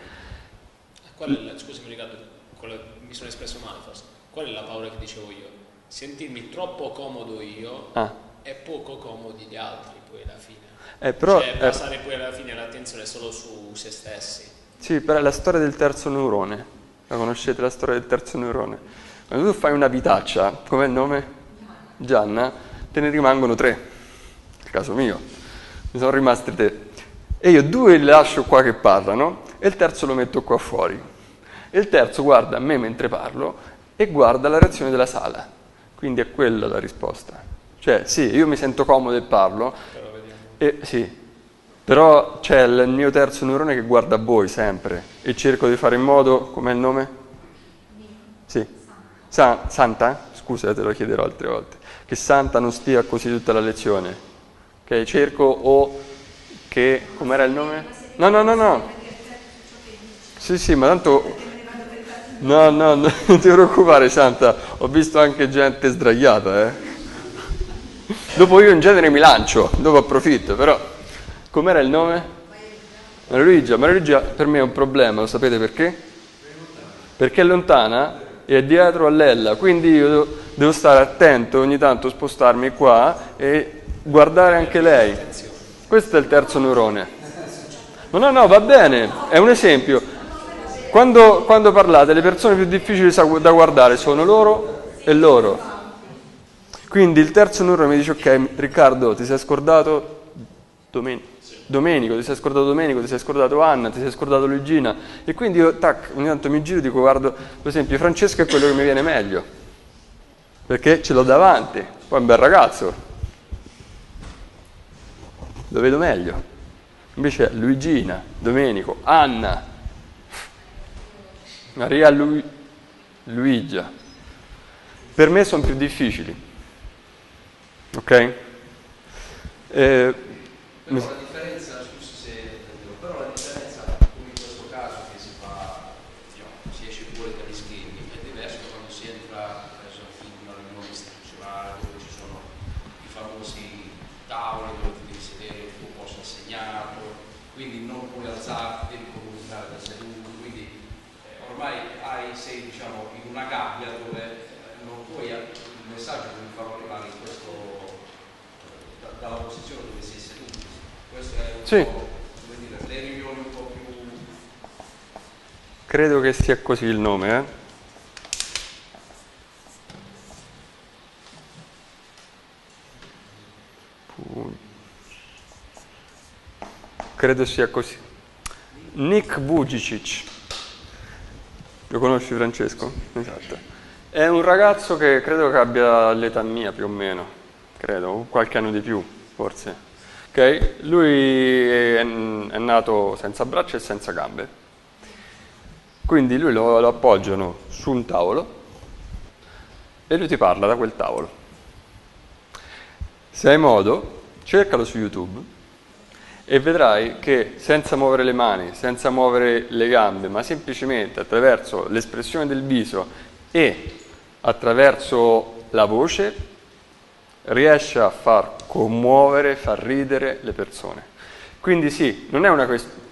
Qual è la, scusami Riccardo, quella- mi sono espresso male forse. Qual è la paura che dicevo io? Sentirmi troppo comodo io Ah. e poco comodi gli altri poi alla fine. Eh, però, cioè eh, basare poi alla fine l'attenzione solo su se stessi. Sì, però è la storia del terzo neurone. La conoscete la storia del terzo neurone? Quando tu fai una vitaccia, com'è il nome? Gianna, te ne rimangono tre. Nel caso mio, mi sono rimasti tre. E io due li lascio qua che parlano e il terzo lo metto qua fuori. E il terzo guarda a me mentre parlo e guarda la reazione della sala. Quindi è quella la risposta. Cioè, sì, io mi sento comodo e parlo, e, sì, però c'è il mio terzo neurone che guarda voi sempre e cerco di fare in modo, com'è il nome? Sì. Sa- Santa? Scusa, te lo chiederò altre volte. Che Santa non stia così tutta la lezione. Ok, cerco o che... com'era il nome? No, no, no, no. Sì, sì, ma tanto... No, no, no, *laughs* non ti preoccupare Santa, ho visto anche gente sdraiata, eh. Dopo io in genere mi lancio, dopo approfitto, però com'era il nome? Maria Luigia. Maria Luigia per me è un problema, lo sapete perché? Perché è lontana e è dietro a Lella, quindi io devo stare attento ogni tanto spostarmi qua e guardare anche lei. Questo è il terzo neurone. No, no, no, va bene, è un esempio. Quando, quando parlate, le persone più difficili da guardare sono loro e loro. Quindi il terzo neurone mi dice ok Riccardo ti sei scordato Domen- Domenico, ti sei scordato Domenico, ti sei scordato Anna, ti sei scordato Luigina e quindi io tac, ogni tanto mi giro e dico guardo per esempio Francesco è quello che mi viene meglio perché ce l'ho davanti, poi è un bel ragazzo, lo vedo meglio. Invece Luigina, Domenico, Anna, Maria Lu- Luigia, per me sono più difficili. Ok? Eh, mi- Però la differenza, scusi se però la differenza come in questo caso che si fa, diciamo, si esce fuori dagli schemi, è diverso da quando si entra preso in una riunione istituzionale dove ci sono i famosi tavoli dove ti devi sedere, il tuo posto assegnato, quindi non puoi alzarti, devi comunicare da seduto, quindi eh, ormai hai, sei diciamo, in una gabbia dove eh, non puoi, il messaggio devi farlo arrivare in questo, eh, da- dalla posizione dove sei seduto. Questo è un Sì. dire, le riunioni un po' più... credo che sia così il nome, eh? Credo sia così. Nick Vujicic. Lo conosci Francesco? Esatto. È un ragazzo che credo che abbia l'età mia più o meno, credo, qualche anno di più, forse. Ok? Lui è, è nato senza braccia e senza gambe. Quindi lui lo, lo appoggiano su un tavolo e lui ti parla da quel tavolo. Se hai modo, cercalo su YouTube e vedrai che senza muovere le mani, senza muovere le gambe, ma semplicemente attraverso l'espressione del viso e attraverso la voce, riesce a far commuovere, far ridere le persone. Quindi sì, non è una questione...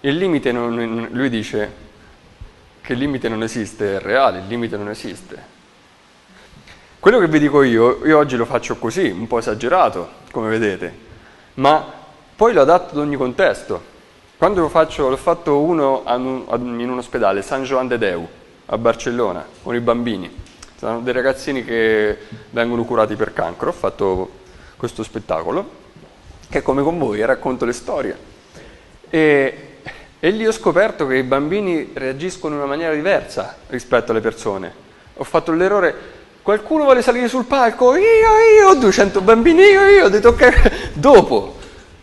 Il limite, non, lui dice che il limite non esiste, è reale, il limite non esiste. Quello che vi dico io, io oggi lo faccio così, un po' esagerato, come vedete, ma poi lo adatto ad ogni contesto. Quando lo faccio, l'ho fatto uno in un ospedale, San Joan de Deu, a Barcellona, con i bambini. Sono dei ragazzini che vengono curati per cancro. Ho fatto questo spettacolo, che è come con voi, racconto le storie. E, e lì ho scoperto che i bambini reagiscono in una maniera diversa rispetto alle persone. Ho fatto l'errore, qualcuno vuole salire sul palco, io, io, 200 bambini, io, io, ho detto ok, *laughs* dopo.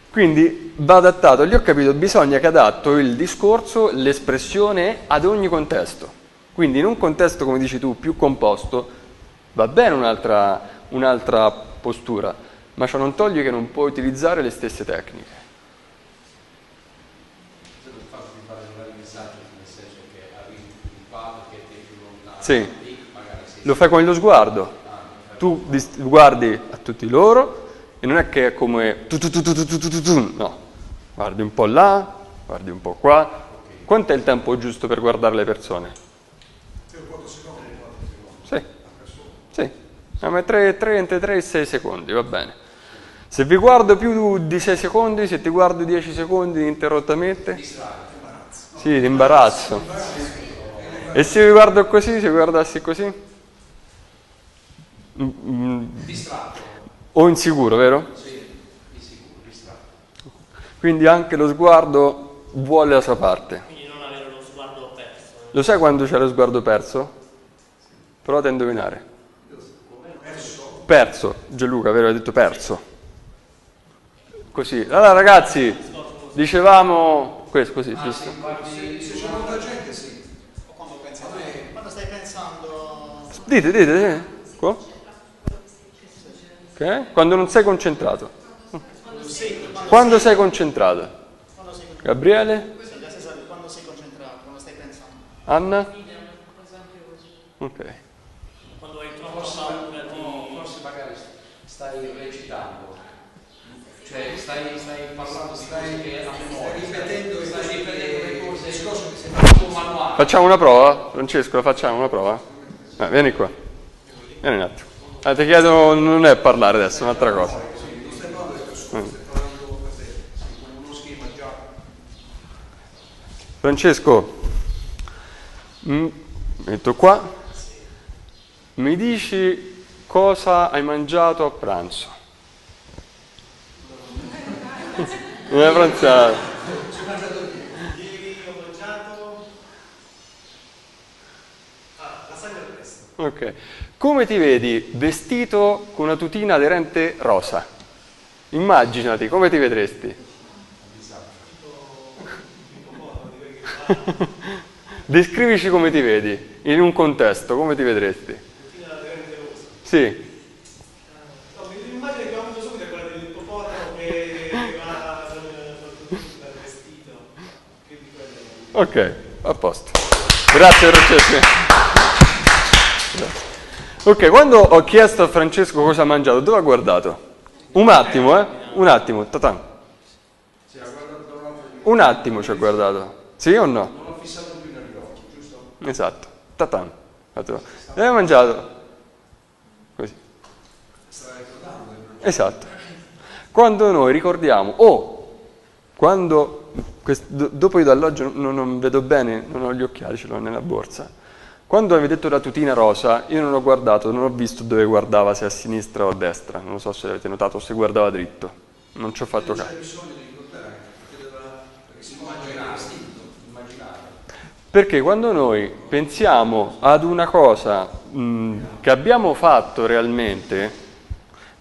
Quindi va adattato, lì ho capito, bisogna che adatto il discorso, l'espressione ad ogni contesto. Quindi in un contesto, come dici tu, più composto, va bene un'altra, un'altra postura, ma ciò non toglie che non puoi utilizzare le stesse tecniche. Sì, lo fai con lo sguardo. Tu guardi a tutti loro e non è che è come... No, guardi un po' là, guardi un po' qua. Quanto è il tempo giusto per guardare le persone? Ma tre, tre, entre 3 e 6 secondi, va bene. Se vi guardo più di 6 secondi, se ti guardo 10 secondi ininterrottamente, sì, di imbarazzo. E se vi guardo così, se vi guardassi così? Mm, mm, Distratto. O insicuro, vero? Sì, insicuro, distratto. Quindi anche lo sguardo vuole la sua parte. Quindi non avere lo sguardo perso. Lo sai quando c'è lo sguardo perso? Provate a indovinare. Perso. Gianluca, vero? Hai detto perso. Così. Allora ragazzi, dicevamo questo così, giusto? Se, se c'è molta gente sì. O quando pensi a me. Quando stai pensando. Dite, dite, dite. Qua? Ok? Quando non sei concentrato. Quando sei, Quando sei concentrato. Quando sei concentrato. Gabriele? Sì, quando sei concentrato, quando stai pensando. Anna? Ok. Quando hai troppa Forse, paura di... no, forse magari stai recitando, cioè stai, stai parlando di cose che a memoria, ripetendo stai ripetendo le cose, i discorsi che il tuo manuale. Facciamo una prova? Francesco, facciamo una prova? Eh, vieni qua. Vieni un attimo. Eh, ti chiedo, non è parlare adesso, è un'altra cosa. Mm. uno schema già Francesco, mm, metto qua. mi dici cosa hai mangiato a pranzo? Non hai pranzato? Ieri ho mangiato... Ah, lasagna al pesto. Ok. Come ti vedi vestito con una tutina aderente rosa? Immaginati, come ti vedresti? *laughs* Descrivici come ti vedi, in un contesto, come ti vedresti? Sì, No, mi- l'immagine che ho avuto subito quella dell'ippopotamo che va dal vestito. Ok, a posto. Grazie Francesco. Ok, quando ho chiesto a Francesco cosa ha mangiato, dove ha guardato? Un attimo, eh? Un attimo, tatan. Un attimo ci ha guardato. Sì o no? Non ho fissato più negli occhi, giusto? Esatto, tatan. E hai mangiato? Così. Stava ricordando del Esatto. Quando noi ricordiamo, o quando, quest- do- dopo io dall'alloggio non, non vedo bene, non ho gli occhiali, ce l'ho nella borsa. Quando avevi detto la tutina rosa, io non ho guardato, non ho visto dove guardava, se a sinistra o a destra. Non so se l'avete notato o se guardava dritto. Non ci ho fatto caso. Perché quando noi pensiamo ad una cosa mh, che abbiamo fatto realmente,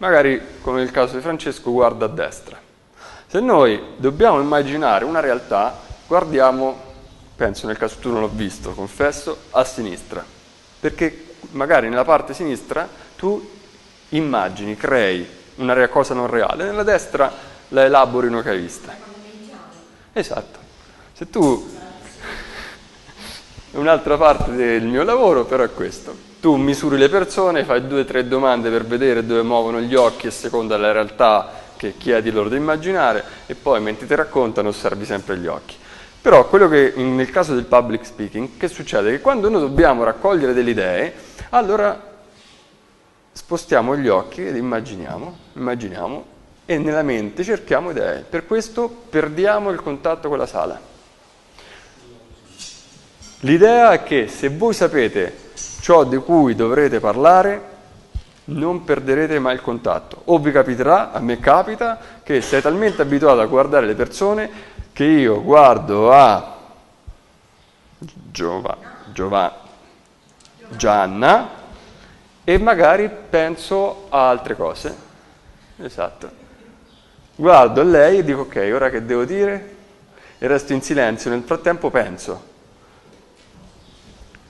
magari come nel caso di Francesco guarda a destra. Se noi dobbiamo immaginare una realtà, guardiamo, penso nel caso tu non l'ho visto, confesso, a sinistra. Perché magari nella parte sinistra tu immagini, crei una cosa non reale, nella destra la elabori una che hai vista. Esatto. Se tu *laughs* Un'altra parte del mio lavoro però è questo. Tu misuri le persone, fai due o tre domande per vedere dove muovono gli occhi a seconda della realtà che chiedi loro di immaginare e poi mentre ti raccontano osservi sempre gli occhi. Però quello che nel caso del public speaking, che succede? Che quando noi dobbiamo raccogliere delle idee, allora spostiamo gli occhi ed immaginiamo, immaginiamo e nella mente cerchiamo idee. Per questo perdiamo il contatto con la sala. L'idea è che se voi sapete ciò di cui dovrete parlare, non perderete mai il contatto. O vi capiterà, a me capita, che sei talmente abituato a guardare le persone che io guardo a Giova, Giova, Gianna e magari penso a altre cose. Esatto. Guardo a lei e dico ok, ora che devo dire? E resto in silenzio, nel frattempo penso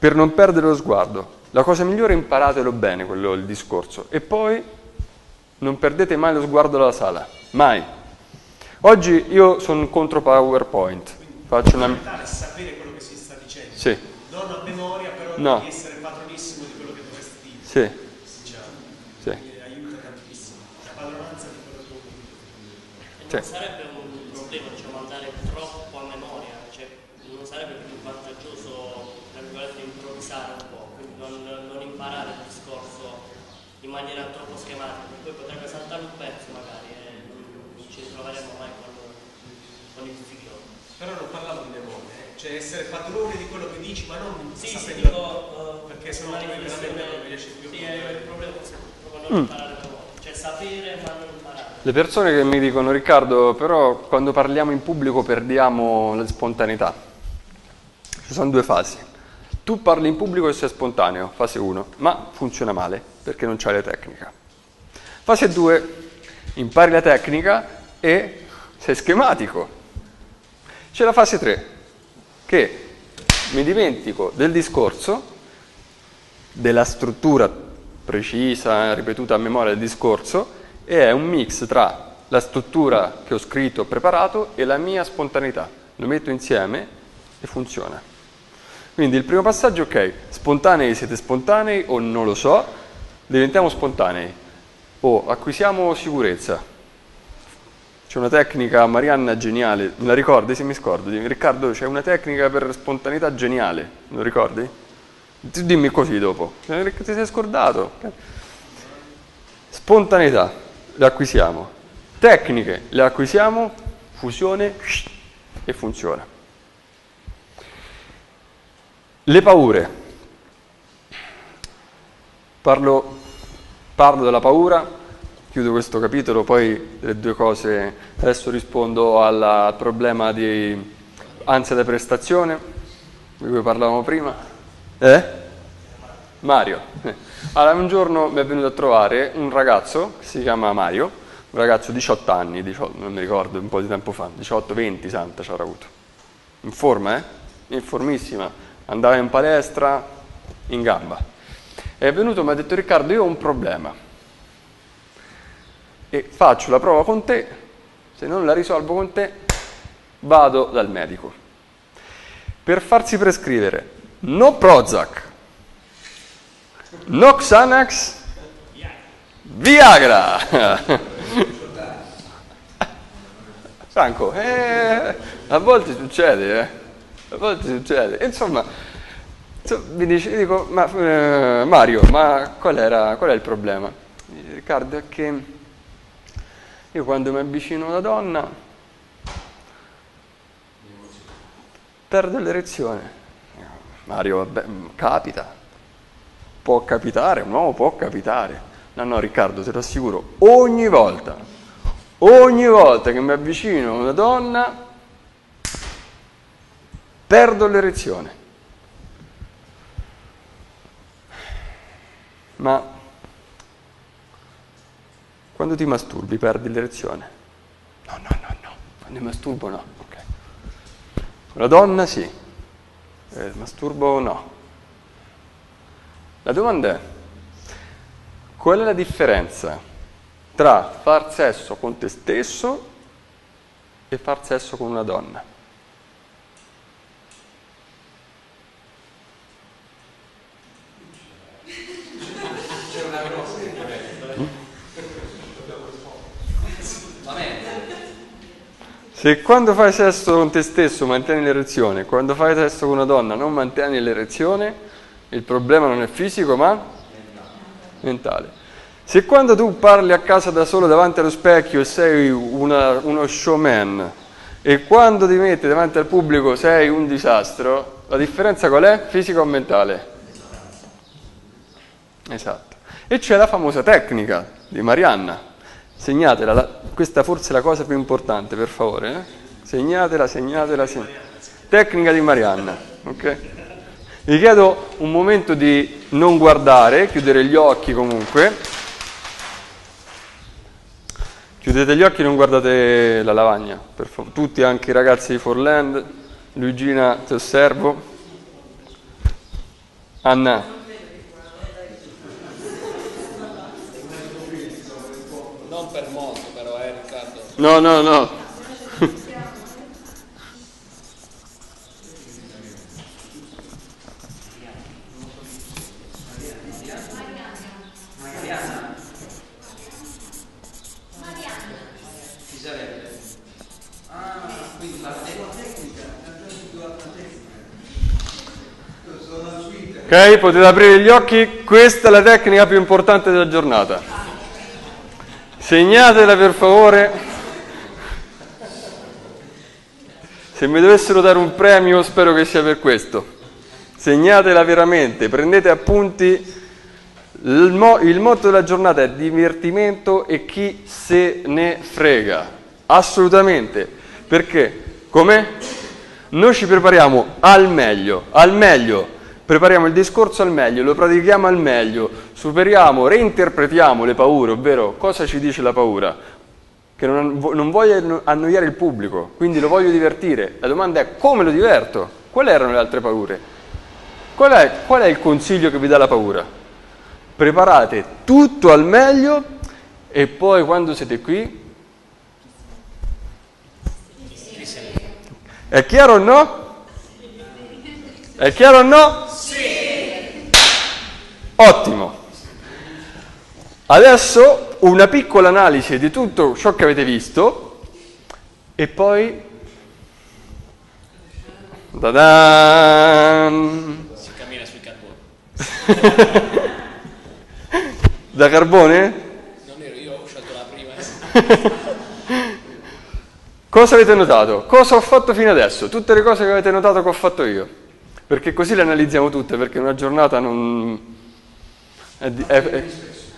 per non perdere lo sguardo. La cosa migliore è imparatelo bene quello il discorso e poi non perdete mai lo sguardo dalla sala, mai. Oggi io sono contro PowerPoint, faccio una... fondamentale sapere quello che si sta dicendo. Sì. Non a memoria, però No. devi essere padronissimo di quello che dovresti dire. Sì. Sì. Quindi aiuta tantissimo. La padronanza di quello che uno E Sì. non sarebbe un problema diciamo, andare troppo a memoria, cioè non sarebbe più vantaggioso tra virgolette, improvvisare un po', quindi non, non imparare il discorso in maniera troppo schematica, perché poi potrebbe saltare un pezzo magari e non, non ci ritroveremo mai con, con il figlio. Però non parlavo di memoria, eh. cioè essere padrone di quello che dici, ma non Sì, sì, dico, eh, perché sennò poi veramente non riesci più a Sì, è il problema è proprio non Mm. imparare memoria, cioè sapere ma non imparare. Le persone che mi dicono Riccardo, però quando parliamo in pubblico perdiamo la spontaneità. Ci sono due fasi. Tu parli in pubblico e sei spontaneo, fase 1, ma funziona male perché non c'hai la tecnica. Fase 2, impari la tecnica e sei schematico. C'è la fase 3, che mi dimentico del discorso, della struttura precisa, ripetuta a memoria del discorso, e è un mix tra la struttura che ho scritto, preparato, e la mia spontaneità. Lo metto insieme e funziona. Quindi il primo passaggio, ok, spontanei siete spontanei o non lo so, diventiamo spontanei o acquisiamo sicurezza. C'è una tecnica, Marianna, geniale, me la ricordi? Se mi scordo, Riccardo, c'è una tecnica per spontaneità geniale, lo ricordi? Dimmi così dopo, Eh, ti sei scordato. Spontaneità, le acquisiamo. Tecniche, le acquisiamo, fusione e funziona. Le paure. Parlo, parlo della paura, chiudo questo capitolo, poi le due cose, adesso rispondo alla- al problema di ansia da prestazione, di cui parlavamo prima. Eh? Mario. Allora, un giorno mi è venuto a trovare un ragazzo che si chiama Mario, un ragazzo di 18 anni, 18, non mi ricordo, un po' di tempo fa, 18-20 santa ci avuto. In forma, eh? Informissima. Andava in palestra, in gamba. È venuto e mi ha detto Riccardo, io ho un problema. E faccio la prova con te, se non la risolvo con te, vado dal medico. Per farsi prescrivere no Prozac, no Xanax, Viagra. *laughs* Franco, eh, a volte succede, eh. A volte succede. Insomma, so- mi dice, dico, ma eh, Mario, ma qual, era, qual è il problema? Riccardo, è che io quando mi avvicino a una donna perdo l'erezione. Mario, vabbè, mm, capita. Può capitare, un uomo può capitare. No, no, Riccardo, te lo assicuro, ogni volta, ogni volta che mi avvicino a una donna, perdo l'erezione. Ma quando ti masturbi perdi l'erezione? No, no, no, no. Quando mi masturbo no. Ok. La donna sì. Eh, masturbo no. La domanda è, qual è la differenza tra far sesso con te stesso e far sesso con una donna? C'è una grossa differenza. Va bene. Se quando fai sesso con te stesso mantieni l'erezione, quando fai sesso con una donna non mantieni l'erezione, il problema non è fisico ma mentale. Se quando tu parli a casa da solo davanti allo specchio e sei una- uno showman e quando ti metti davanti al pubblico sei un disastro, la differenza qual è? Fisica o mentale? Esatto. E c'è la famosa tecnica di Marianna. Segnatela, la- questa forse è la cosa più importante, per favore. eh? Segnatela, segnatela, segnatela. Tecnica di Marianna. ok? Vi chiedo un momento di non guardare, chiudere gli occhi comunque. Chiudete gli occhi e non guardate la lavagna, per favore. Tutti, anche i ragazzi di Forland. Luigina, ti osservo. Anna. Non per molto però, eh Riccardo. No, no, no. Ok, potete aprire gli occhi. Questa è la tecnica più importante della giornata. Segnatela per favore. Se mi dovessero dare un premio, spero che sia per questo. Segnatela veramente, prendete appunti. Il, mo- il motto della giornata è divertimento e chi se ne frega. Assolutamente. Perché? Come? Noi ci prepariamo al meglio, al meglio. Prepariamo il discorso al meglio, lo pratichiamo al meglio, superiamo, reinterpretiamo le paure, ovvero cosa ci dice la paura? Che non, non voglio annoiare il pubblico, quindi lo voglio divertire. La domanda è come lo diverto? Quali erano le altre paure? Qual è, qual è il consiglio che vi dà la paura? Preparate tutto al meglio e poi quando siete qui... È chiaro o no? È chiaro o no? Sì. Ottimo. Adesso una piccola analisi di tutto ciò che avete visto e poi... Da-dan! Si cammina sui carboni. *laughs* Da carbone? Non ero io, ho scelto la prima. *laughs* Cosa avete notato? Cosa ho fatto fino adesso? Tutte le cose che avete notato che ho fatto io. Perché così le analizziamo tutte, perché una giornata non... È di- è- è-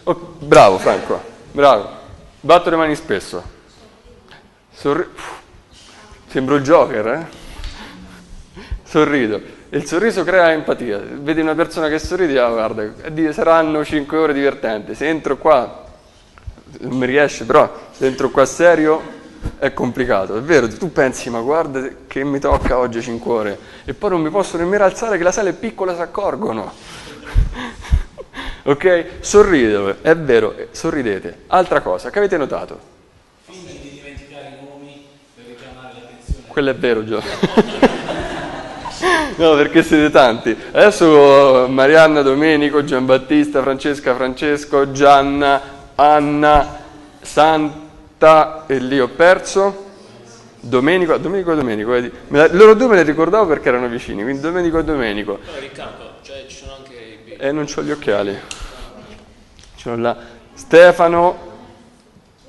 oh, bravo Franco, bravo. Batto le mani spesso. Sorri- Sembro il Joker, eh? Sorrido. Il sorriso crea empatia. Vedi una persona che sorride, ah, guarda, saranno 5 ore divertenti. Se entro qua, non mi riesce, però se entro qua serio è complicato. È vero, tu pensi, ma guarda che mi tocca oggi 5 ore. E poi non mi posso nemmeno alzare che la sala è piccola, si accorgono. Ok? Sorrido, è vero, sorridete. Altra cosa, che avete notato? Fingi di dimenticare i nomi per richiamare l'attenzione. Quello è vero, Gio. *laughs* no, perché siete tanti. Adesso Marianna, Domenico, Giambattista, Francesca, Francesco, Gianna, Anna, Santa e lì ho perso. Domenico, Domenico e Domenico, vedi? Loro due me le ricordavo perché erano vicini, quindi Domenico e Domenico. Riccardo, cioè ci sono anche i bimbi. E non ho gli occhiali. Ce l'ho là. Stefano,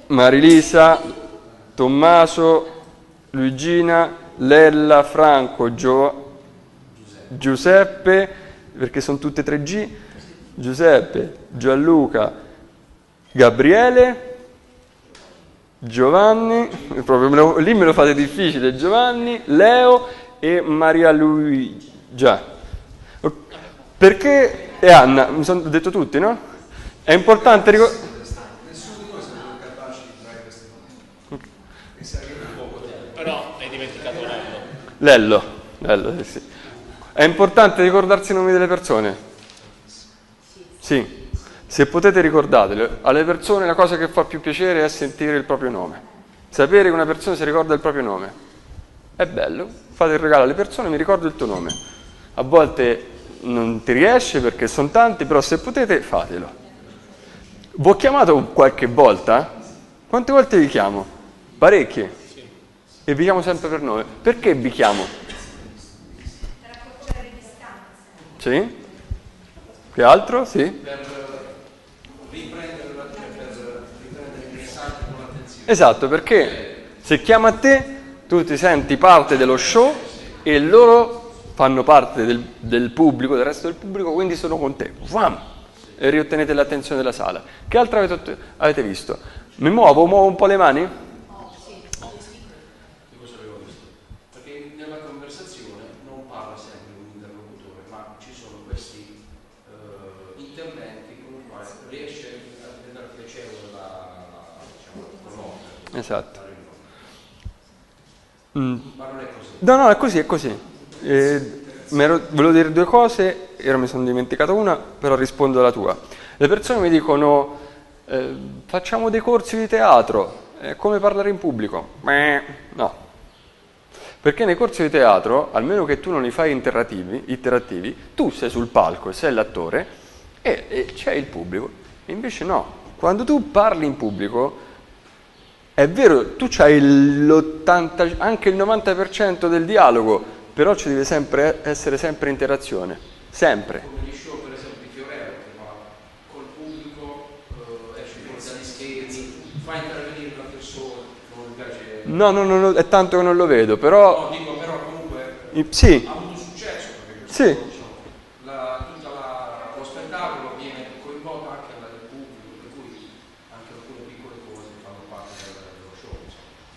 Marilisa, Tommaso, Luigina, Lella, Franco, Gio- Giuseppe, perché sono tutte 3G, Giuseppe, Gianluca, Gabriele, Giovanni, proprio me lo- lì me lo fate difficile, Giovanni, Leo e Maria Luigia. Perché e Anna, mi sono detto tutti, no? È importante ricordare... Nessuno di noi siamo capaci di fare queste cose. E serve poco tempo. Però hai dimenticato Lello. Lello, sì. È importante ricordarsi i nomi delle persone? Sì. Se potete ricordatelo, alle persone la cosa che fa più piacere è sentire il proprio nome. Sapere che una persona si ricorda il proprio nome. È bello, fate il regalo alle persone, mi ricordo il tuo nome. A volte non ti riesce perché sono tanti, però se potete fatelo. Vi ho chiamato qualche volta? Quante volte vi chiamo? Parecchie. E vi chiamo sempre per nome. Perché vi chiamo? Sì? Che altro? Sì? Per riprendere, per il messaggio con l'attenzione. Esatto, perché se chiama a te, tu ti senti parte dello show e loro fanno parte del, del pubblico, del resto del pubblico, quindi sono con te. Wham! E riottenete l'attenzione della sala. Che altro avete, avete visto? Mi muovo, muovo un po' le mani? Esatto. Mm. No, no, è così, è così. Eh, volevo dire due cose, ora mi sono dimenticato una, però rispondo alla tua. Le persone mi dicono, eh, facciamo dei corsi di teatro, è come parlare in pubblico. Beh, no. Perché nei corsi di teatro, almeno che tu non li fai interattivi, interattivi tu sei sul palco e sei l'attore e, e c'è il pubblico. Invece no, quando tu parli in pubblico, è vero, tu c'hai l'80, anche il 90% del dialogo, però ci deve sempre essere sempre interazione, sempre. Come gli show per esempio di Fiorello che va col pubblico, eh, esce fuori dagli schermi, fa intervenire una persona, non piace. No, no, no, no, è tanto che non lo vedo, però... No, dico però comunque I- sì. ha avuto successo perché Sì. diciamo, la- tutto lo spettacolo viene coinvolto anche dal pubblico, per cui anche alcune piccole cose fanno parte del- dello show.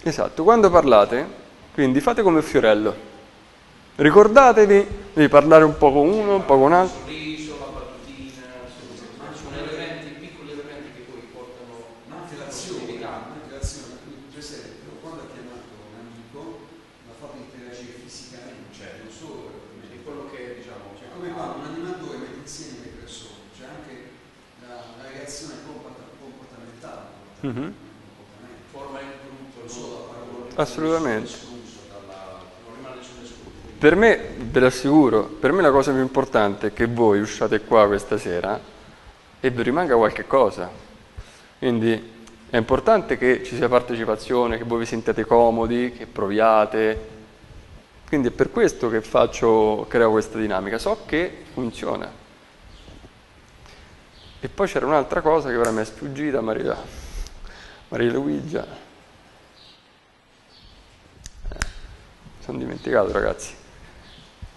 Esatto, quando parlate, quindi fate come Fiorello. Ricordatevi di parlare un po' con uno, un po' con un altro. sorriso, la battutina, insomma, sono elementi, piccoli elementi che poi portano Ma anche l'azione, anche l'azione, per esempio, quando ha chiamato un amico, l'ha fatto interagire fisicamente, non solo di quello che come quando un animatore mette insieme le persone, c'è anche la, la reazione comport- comportamentale, forma il gruppo, non solo la parola. Assolutamente. escluso dalla- non rimane nessuno escluso. Per me, ve l'assicuro, per me la cosa più importante è che voi usciate qua questa sera e vi rimanga qualche cosa. Quindi è importante che ci sia partecipazione, che voi vi sentiate comodi, che proviate. Quindi è per questo che faccio, creo questa dinamica. So che funziona. E poi c'era un'altra cosa che ora mi è sfuggita, Maria, Maria Luigia. Eh, sono dimenticato, ragazzi.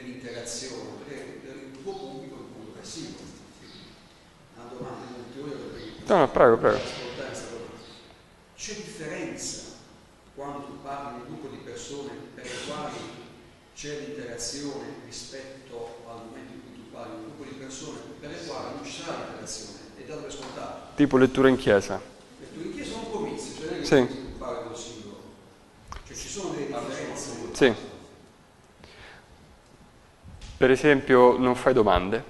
dell'interazione, perché il tuo pubblico è un pubblico passivo. Una domanda ulteriore perché No, no, prego, prego. C'è differenza quando tu parli di un gruppo di persone per le quali c'è l'interazione rispetto al momento in cui tu parli di un gruppo di persone per le quali non ci sarà l'interazione, è dato per scontato. Tipo lettura in chiesa. E tu in chiesa è un comizio, cioè non è che Sì. parli con il singolo. Cioè ci sono delle differenze. Sì. Per esempio, non fai domande.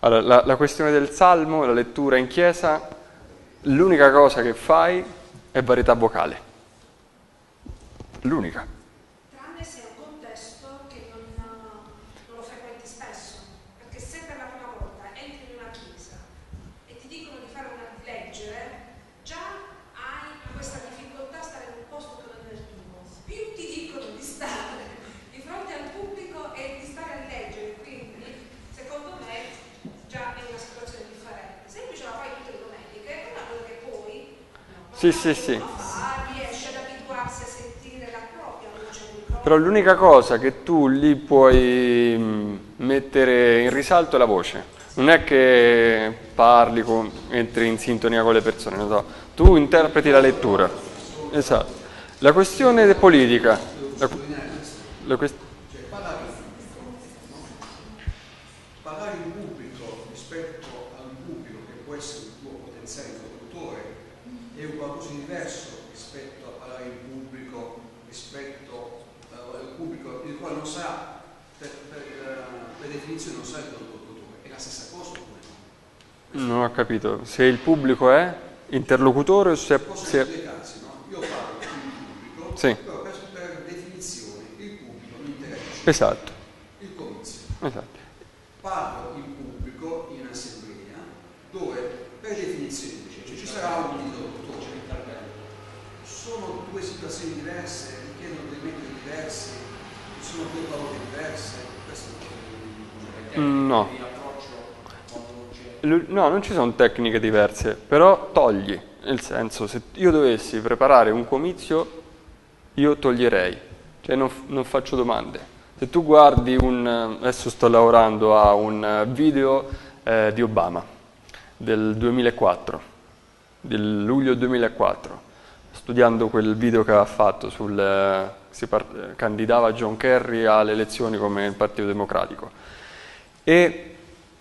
Allora, la, la questione del salmo, la lettura in chiesa, l'unica cosa che fai è varietà vocale. L'unica. Tranne se è un contesto che non, non lo frequenti spesso, perché se per la prima volta entri in una chiesa e ti dicono di fare una di leggere, già hai questa difficoltà a stare in un posto che non è il tuo. Più ti dicono di stare di fronte al pubblico e di stare a leggere, quindi secondo me già è una situazione differente. Se invece la fai tutte le domeniche, è una cosa che poi Sì, sì, sì. fa, riesce ad abituarsi a sentire la propria voce. Però l'unica cosa che tu lì puoi mh, mettere in risalto è la voce. Non è che parli, con- entri in sintonia con le persone, non so. Tu interpreti la lettura. Esatto. La questione politica. La, la quest- Cioè parlare in pubblico, no? parlare in pubblico rispetto a un pubblico che può essere il tuo potenziale interlocutore è un qualcosa di diverso rispetto a parlare in pubblico rispetto eh, al pubblico il quale non sa, per, per, eh, per definizione non sa il tuo interlocutore. È la stessa cosa oppure no? Non ho capito. Se il pubblico è interlocutore o se... Possono se- due casi, no? Io parlo in pubblico, Sì. però per, definizione il pubblico mi interessa. Esatto. Il comizio. Esatto. parlo in pubblico, in assemblea, dove per definizione cioè, ci sarà un interlocutore. Sono due situazioni diverse, richiedono dei metodi diversi, sono due parole diverse, questo è Mm, No. No, non ci sono tecniche diverse, però togli, nel senso, se io dovessi preparare un comizio, io toglierei, cioè non, non faccio domande. Se tu guardi un, adesso sto lavorando a un video eh, di Obama del 2004, del luglio 2004, studiando quel video che aveva fatto sul, eh, si par- candidava John Kerry alle elezioni come il Partito Democratico. E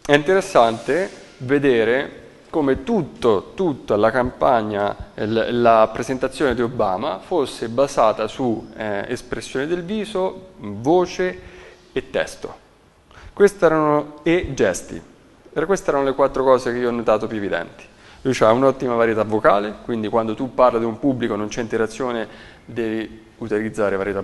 è interessante vedere come tutto, tutta la campagna, e l- la presentazione di Obama fosse basata su eh, espressione del viso, voce e testo. Erano, e gesti. Queste erano le quattro cose che io ho notato più evidenti. Lui ha un'ottima varietà vocale, quindi quando tu parli di un pubblico non c'è interazione, devi utilizzare varietà